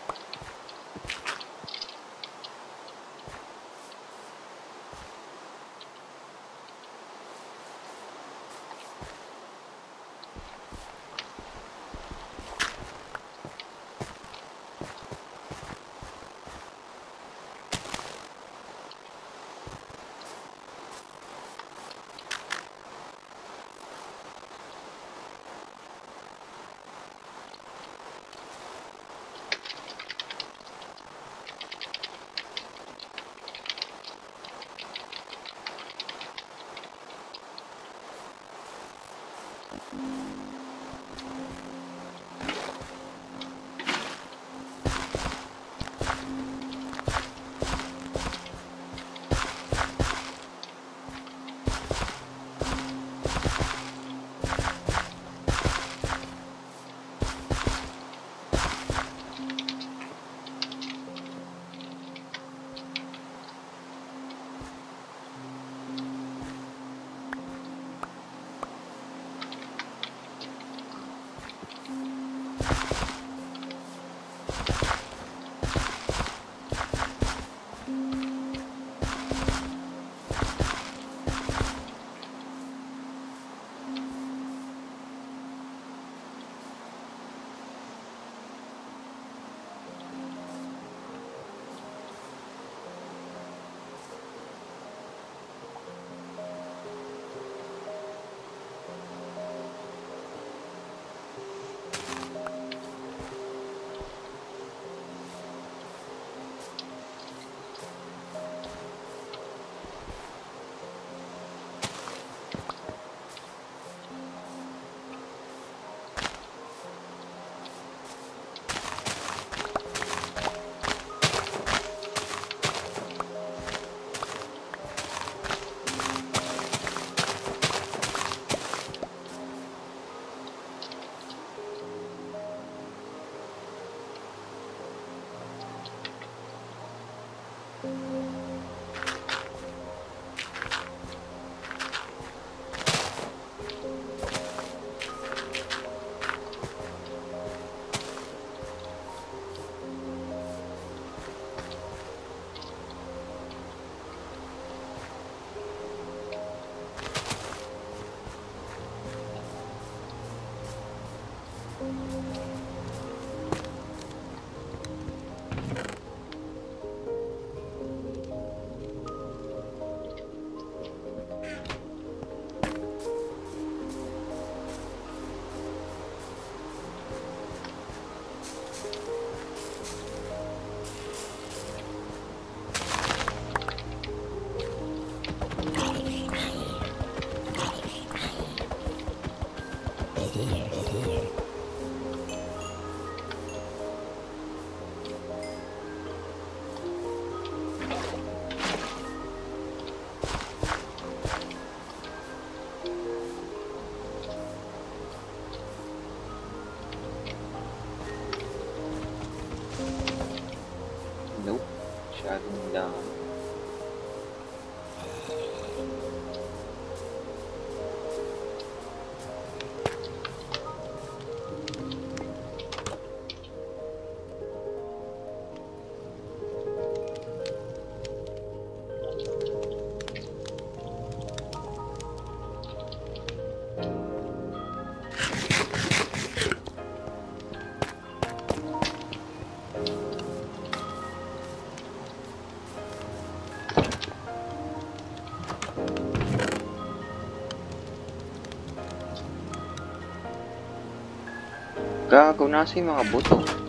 Gago, nasa yung mga buto.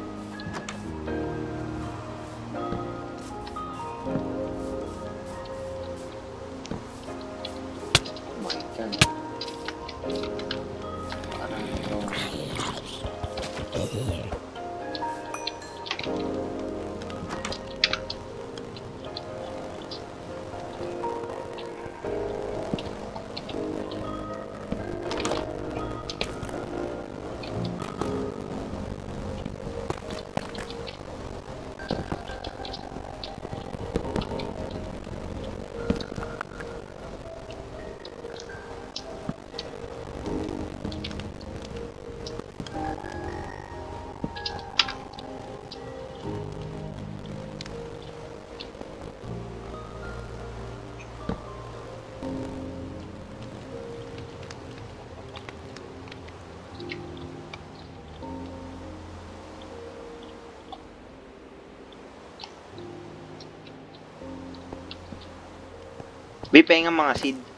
Bipay nga mga seed.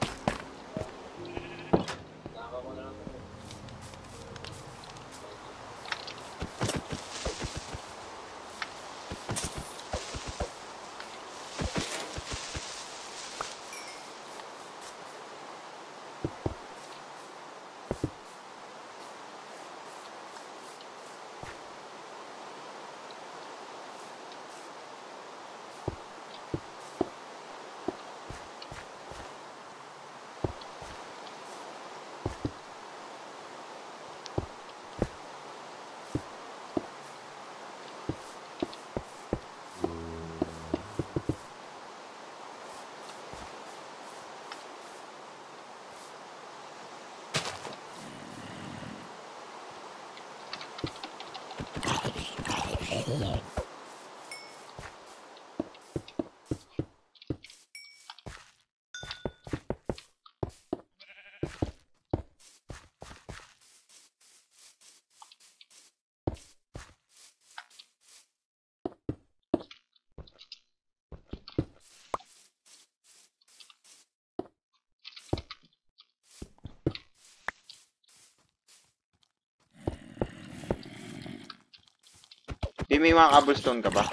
Bi, may mga cobblestone ka ba?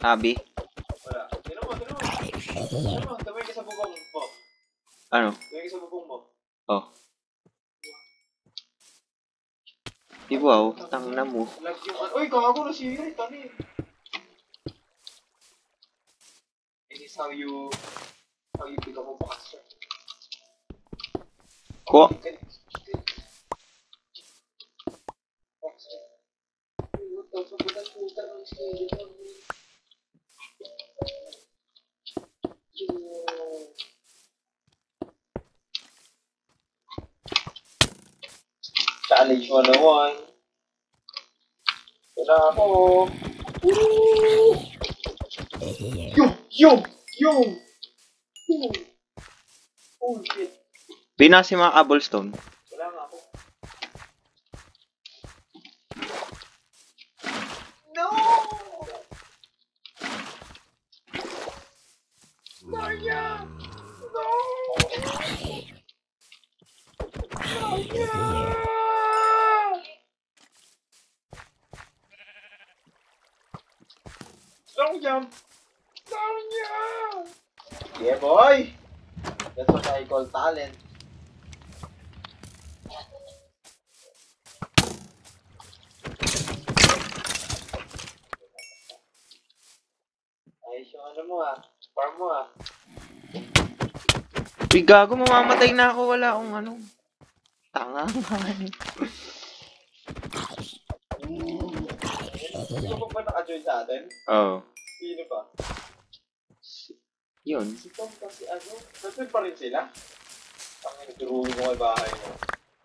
Abi? Wala. Tinan mo, tinan mo. Tinan mo, tumay ka sa bubong mo. Ano? Tumay ka sa bubong mo. Oh. Di wow, tang na mo. Uy, gago na si Yuri. Tani. This is how you how you become a boxer. Ko, mo naman. Wala ako. Woo! Yung! Yung! Oh shit. binasi mga cobblestone. Wala nga ako. No! Maya! No! Maya! Long jump! Yeah, boy! That's what I call talent. Ayos yung ano mo ah. Farm mo ah. Uy, gago, mamamatay na ako. Wala akong ano. Tanga nga eh. Sino pa ba naka-join sa atin? Oo. Sino pa? Yun. Si Tom kasi ano? Nandun pa rin sila? Ang nagturuwi mo kay bahay mo.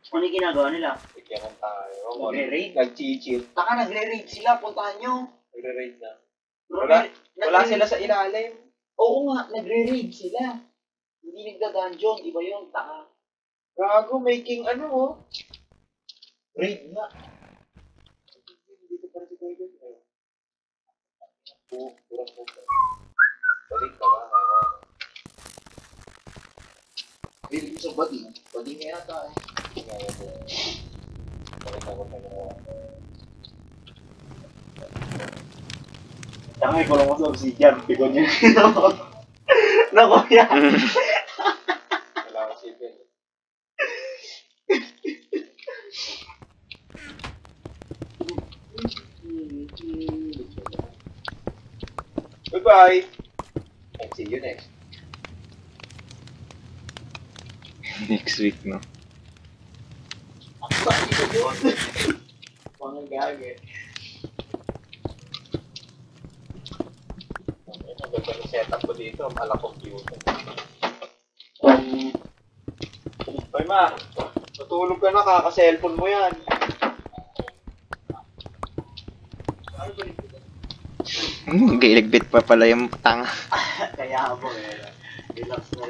Ano yung ginagawa nila? Mo tayo. Nagre-raid? Nag-chill. Taka, nagre-raid sila. Puntahan nyo. Nagre-raid na. Wala- Wala sila sa ilalim. Oo nga, nagre-raid sila. Hindi nagda-dungeon, di ba yun? Taka. Gago, making ano oh. Raid nga. Dito pa rin si eh. Oo, kurang po. Balik ka ba? Raid sa body. Body nga yata eh. Balik ako sa mga. Taka, ikaw lang mo sa obsidian. Pigon niya. Nako yan. Wala akong sipin. Goodbye! See you next. Next week, no? Mga gagi. Ang ganda ng setup ko dito, mala computer. Hoy ma, matulog ka na, kaka-cellphone mo yan. Hmm, gailagbit pa pala yung tanga. Kaya mo eh. Relax na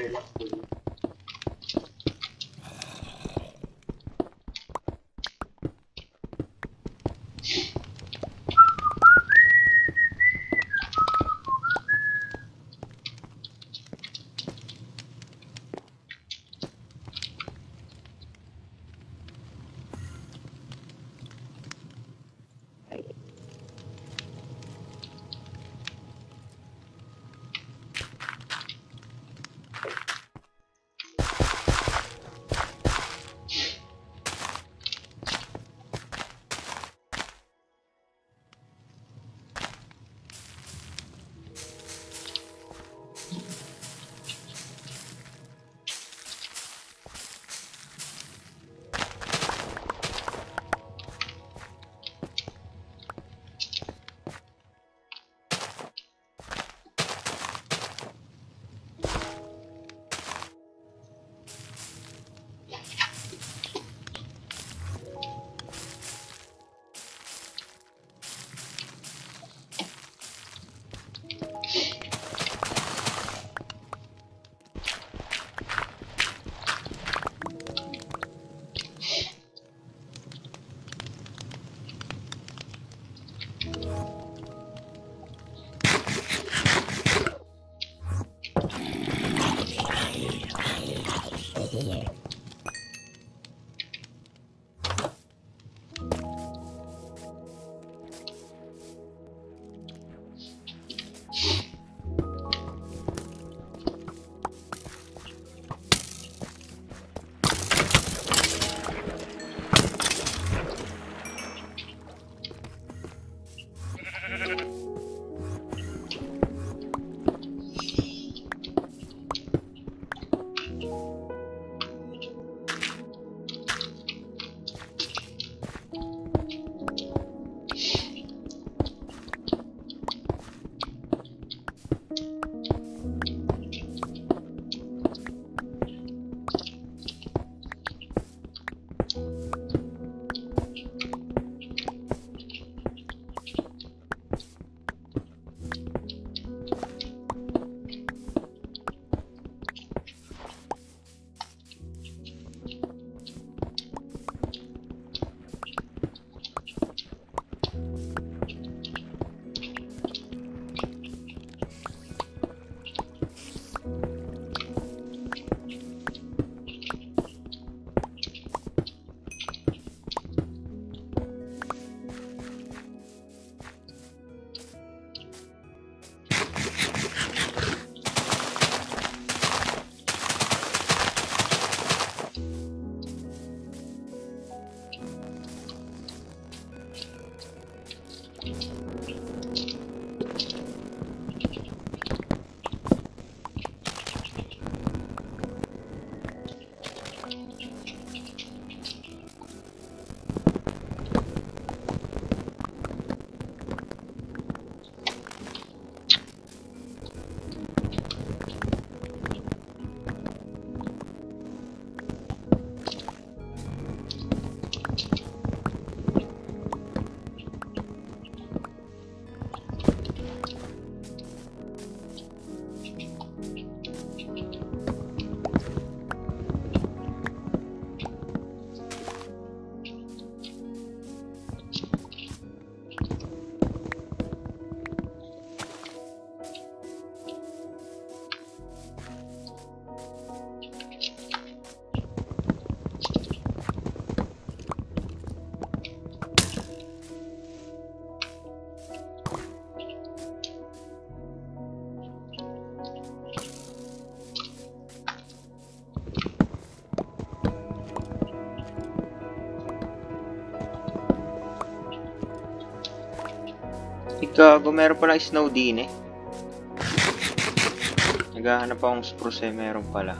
Gago, meron pala snow din eh. Naghahanap akong spruce eh, meron pala.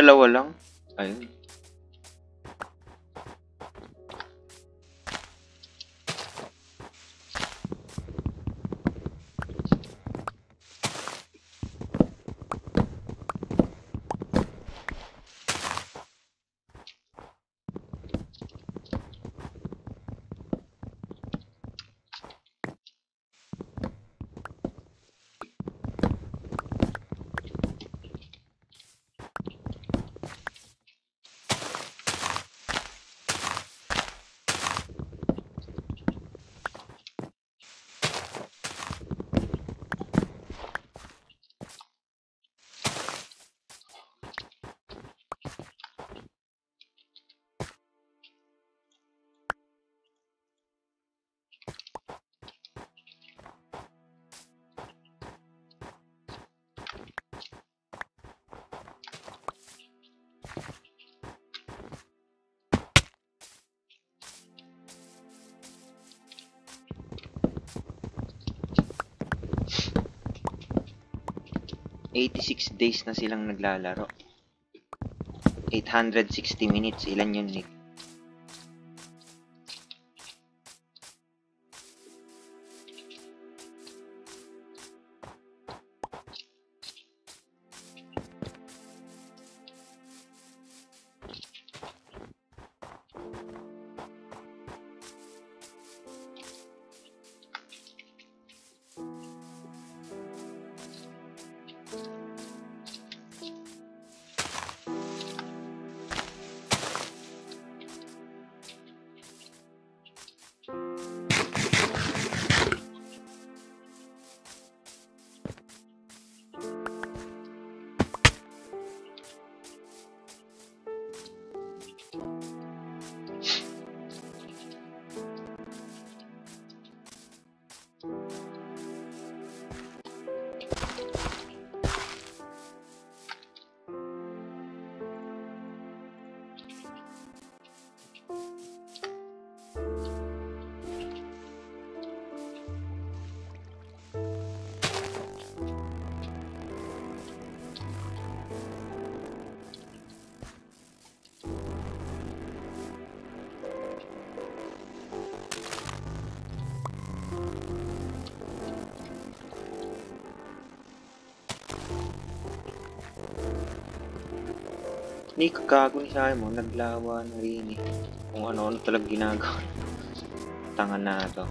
Dalawa lang. 86 days na silang naglalaro. 860 minutes, ilan yun, Nick? Nick, gago ni sa mo. Naglawa na rin eh. Kung ano-ano talaga ginagawa. Tanga na to.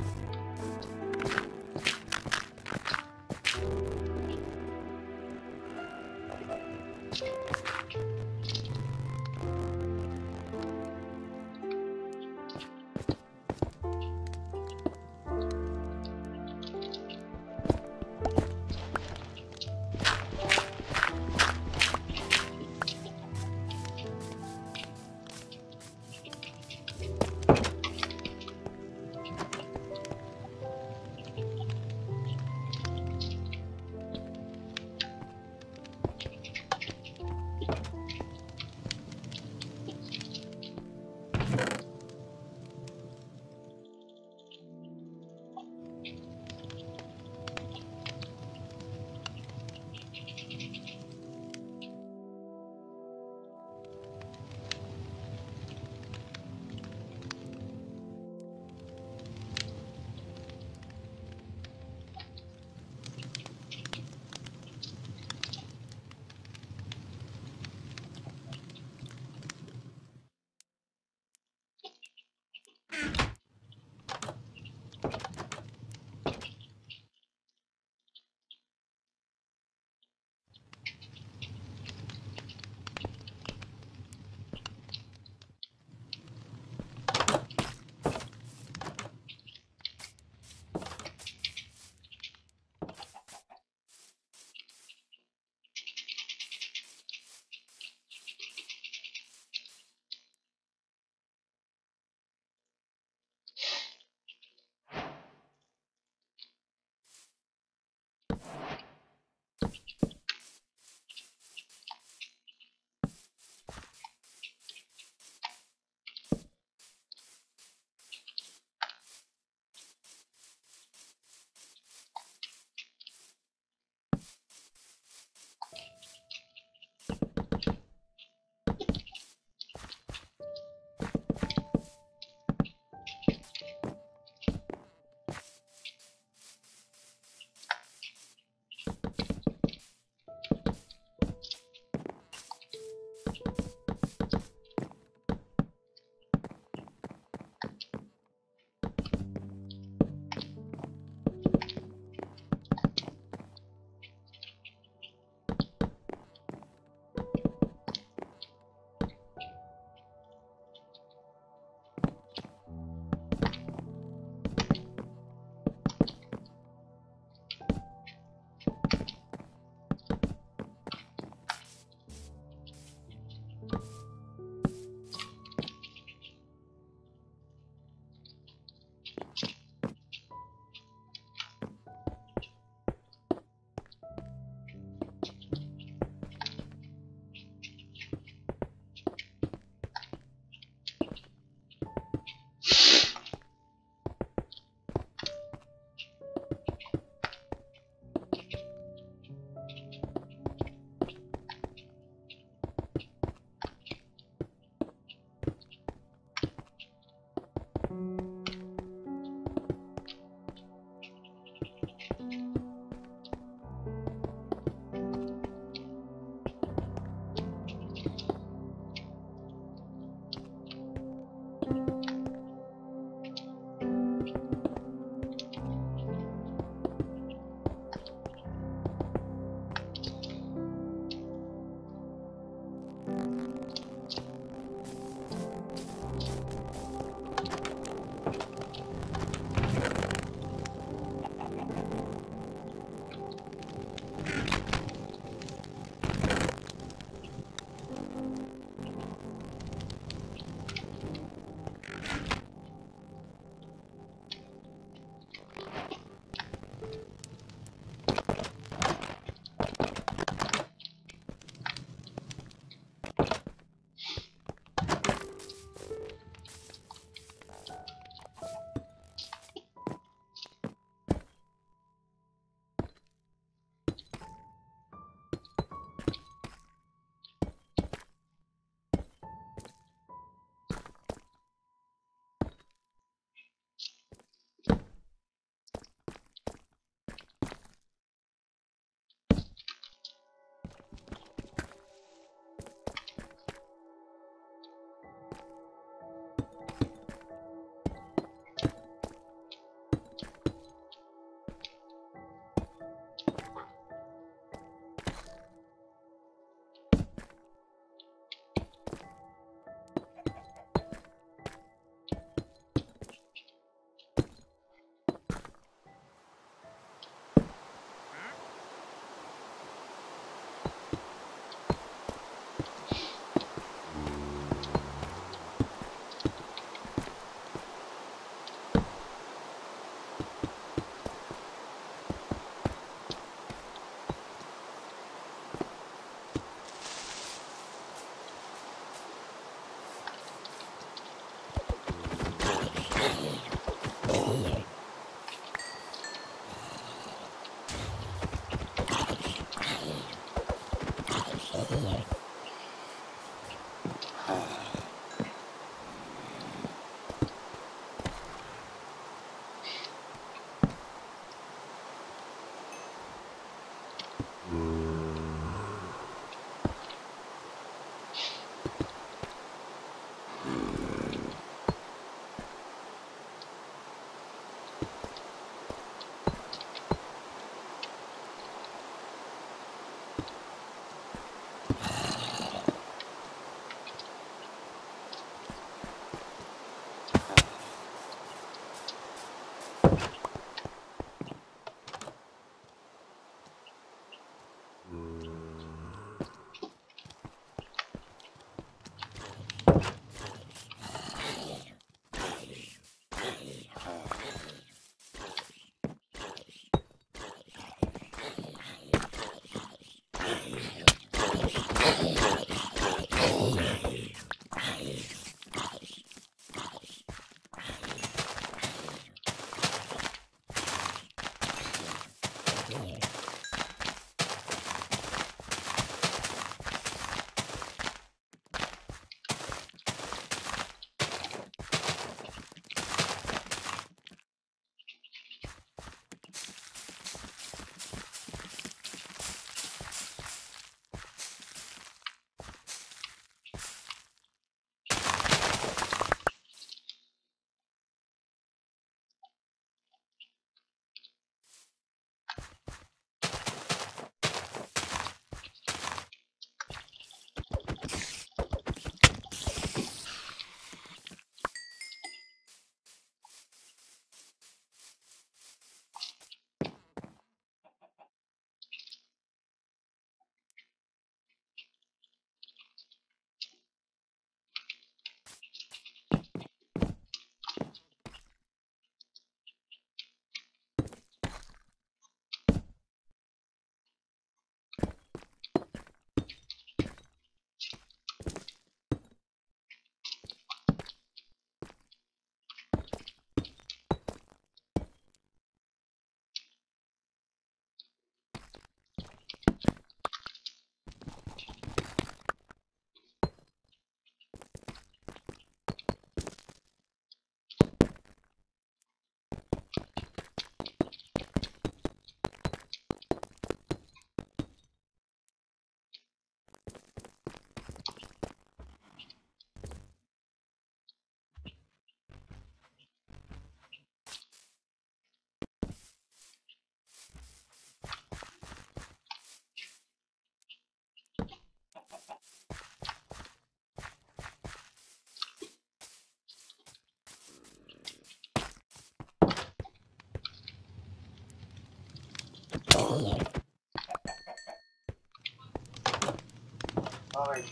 Okay.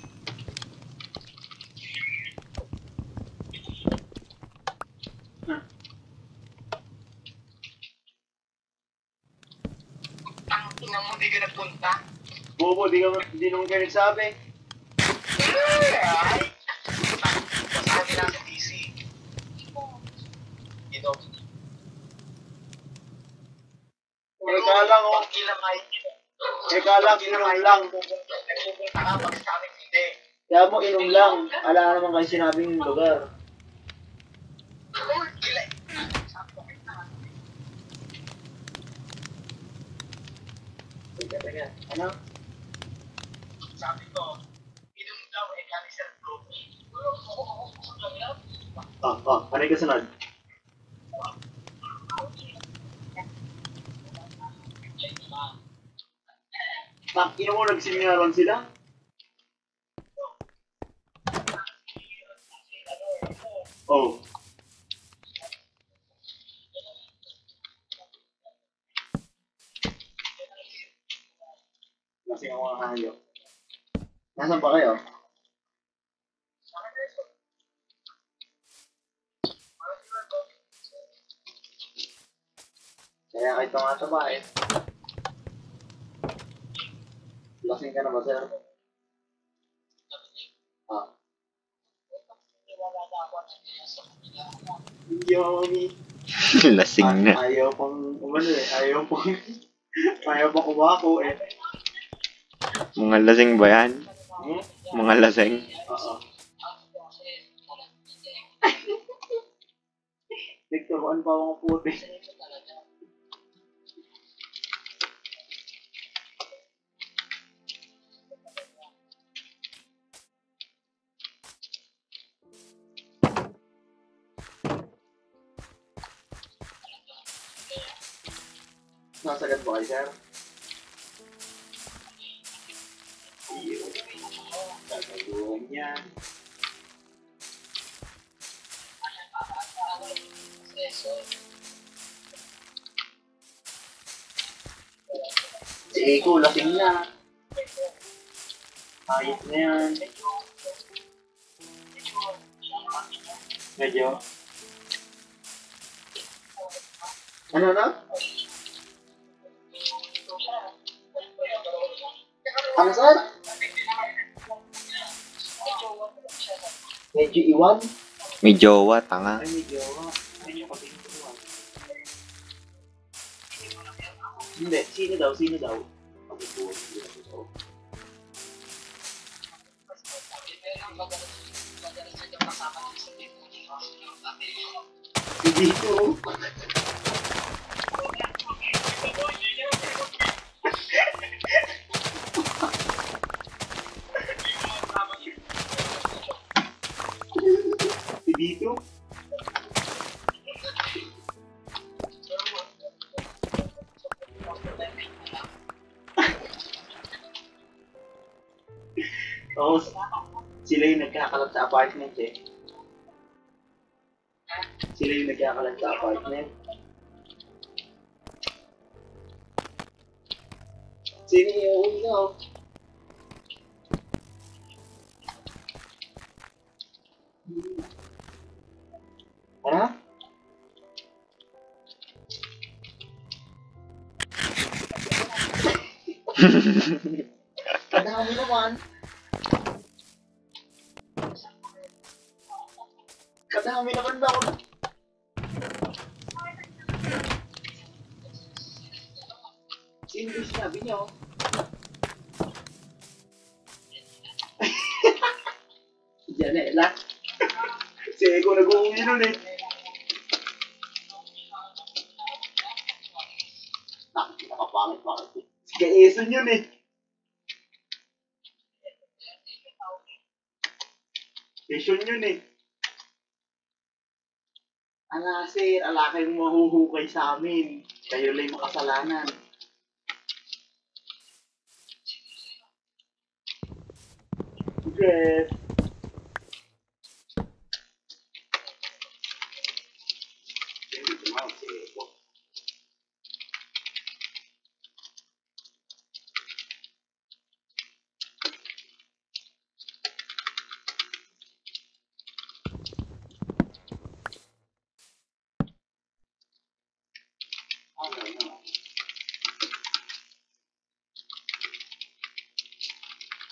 Ang ina mo, di ka. Bobo, di, ka, di naman kayo nagsabi. Ay! Sabi lang sa DC. Dito. Teka lang, oh. Pag ilang ay... Teka lang, inom lang. Nagpupunta ka, pag sabi hindi. Kaya mo, inom lang. Ala naman kayo sinabing lugar. Ano? Sabi ko, inom daw, eh, kami sa group. Ah, ah, ano yung kasunod? Mo nagsinyaran sila? Oh. Kasi ang mga hayop. Nasaan pa kayo? Kaya kahit tumataba eh. Lasing ka na ba, sir? Ah. Mami. Lasing na. Ayaw pang, umano eh, ayaw pang, ayaw pang kumako eh. Mga lasing ba yan? Hmm? Mga lasing? Oo. Nagturuan pa ako puti. Sasagad ba kayo, sir? Iyo. Gagawin yan. Si Eko, lasing na. Ayos na yan. Medyo. Ano na? Ano sir? Medyo iwan? May jowa, tanga. Ay, medyo. Medyo kasi iwan. Hindi, sino daw? Sino daw? Pag-iwan. Dito. Oo, sila yung nagkakalat sa apartment eh. Sila yung nagkakalat sa apartment. Sino yung una? Pangit. Si Kaeson yun eh. Vision yun eh. Ala sir, ala kayong mahuhukay sa amin. Kayo lang makasalanan. Yes. Hindi tumawag si Eko. Ano, ano?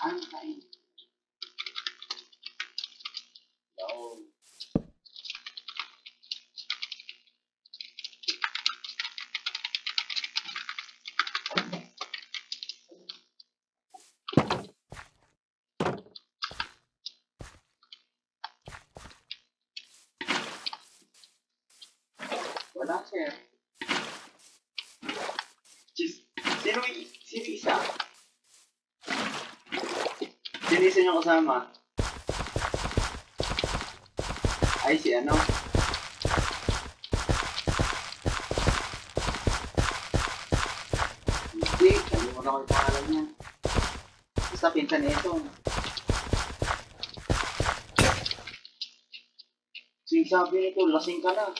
Ano kain? Yun. Wala, sir. Sis- Sino, i- sino isa? Kasama? Ay, ano? Hindi, sabi na ko yung pangalan niya. Basta pinsan nito. Nito, lasing ka na.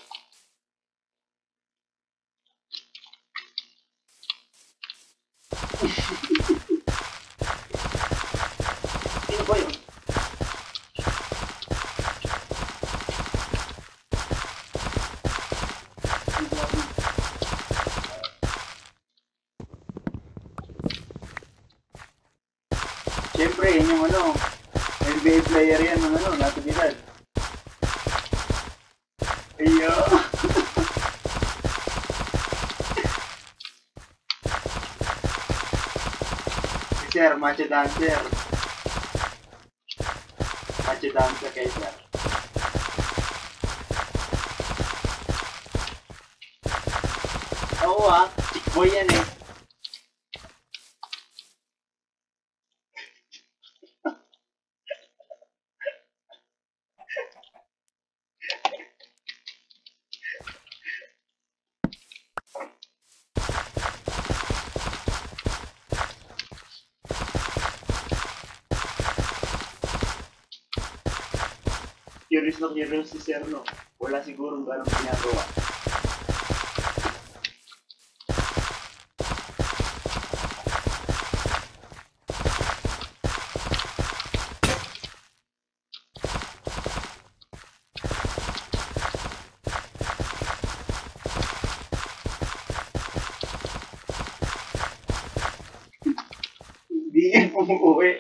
Sino ba yun? Siyempre, yun yung ano, NBA player yan ng ano, natividad. Iyo. Si Sir, macho dancer. Macho dancer kay Sir. Oo ah, chick boy yan eh. Curious na curious si Sir, no? Wala siguro ganong ginagawa. Hindi yan umuwi.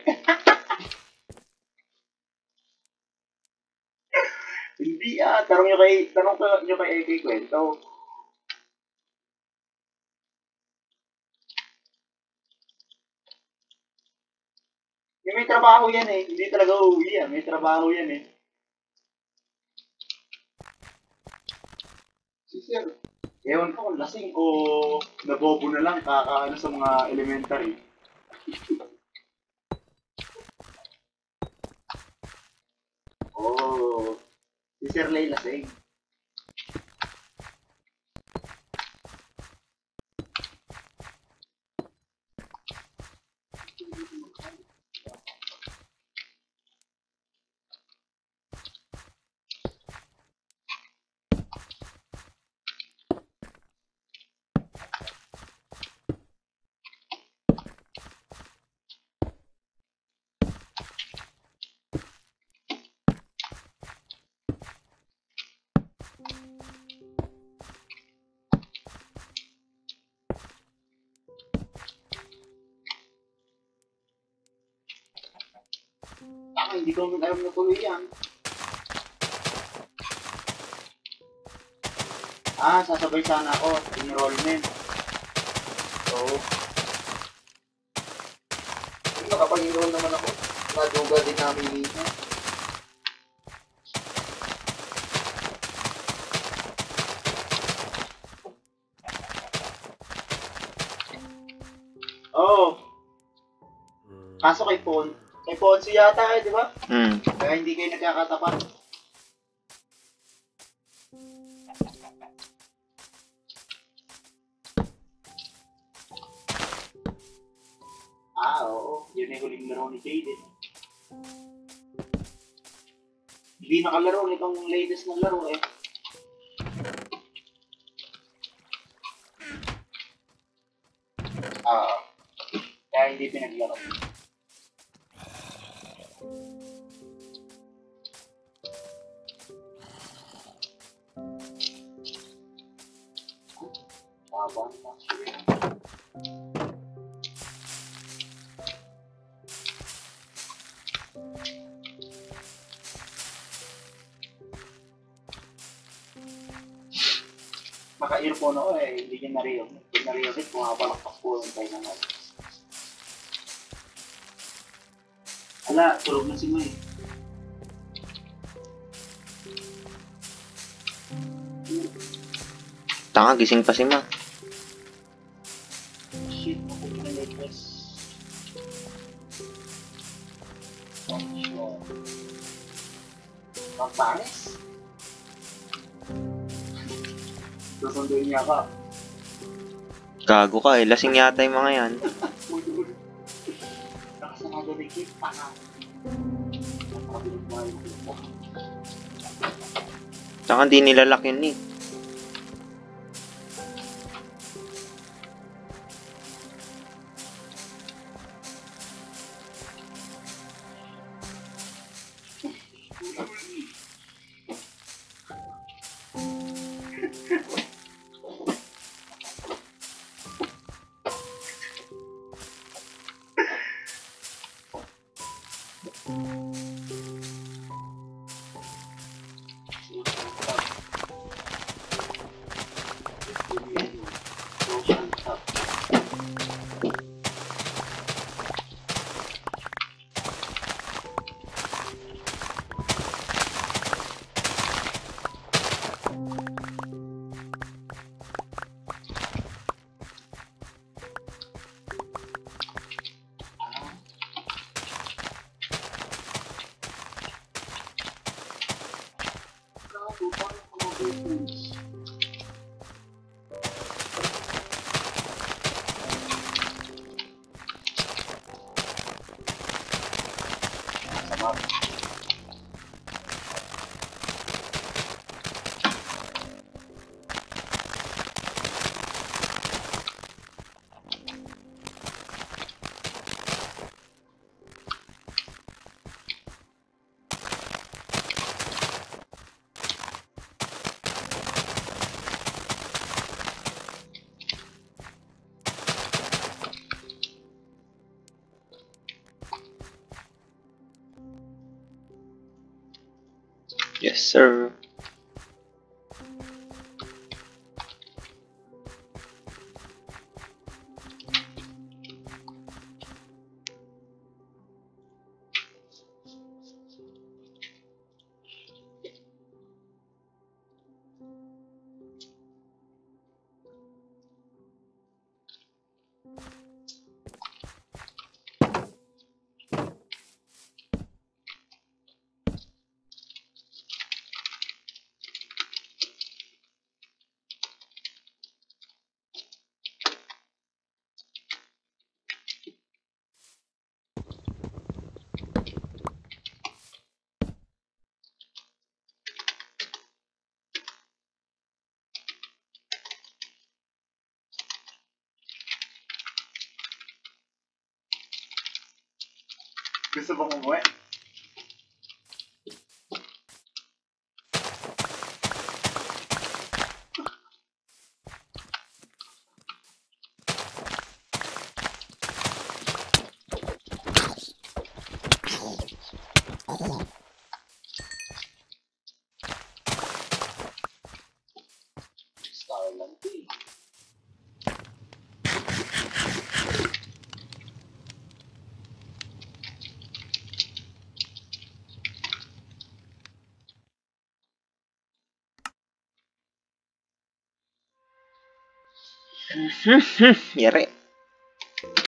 Hindi ah, tanong nyo kay, tanong ka nyo kay AK kwento. Eh, may trabaho yan eh, hindi talaga uuwi yan, may trabaho yan eh. Si Sir, ewan ko kung lasing o nabobo na lang kakaano sa mga elementary. Oh, si Sir Lay lasing. Ko naman alam na tuloy yan. Ah, sasabay sana ako. Enrollment. So, nakapag-enroll naman ako, naduga din namin dito. Oh, kaso kay Pon, Ponzi yata eh, di ba? Hmm. Kaya hindi kayo nagkakatapat. Ah, oo. Yun ay huling laro ni Jaden. Hindi nakalaro nitong latest na laro eh. Ah, kaya hindi pinaglaro. Tulog na si May. Tanga, gising pa si Ma. Shit, ako na. Function. Pampanis? Susunduin niya ka. Gago ka eh. Lasing yata yung mga yan. Hindi nilalak yun eh. Yes, sir. Gusto bang やれ。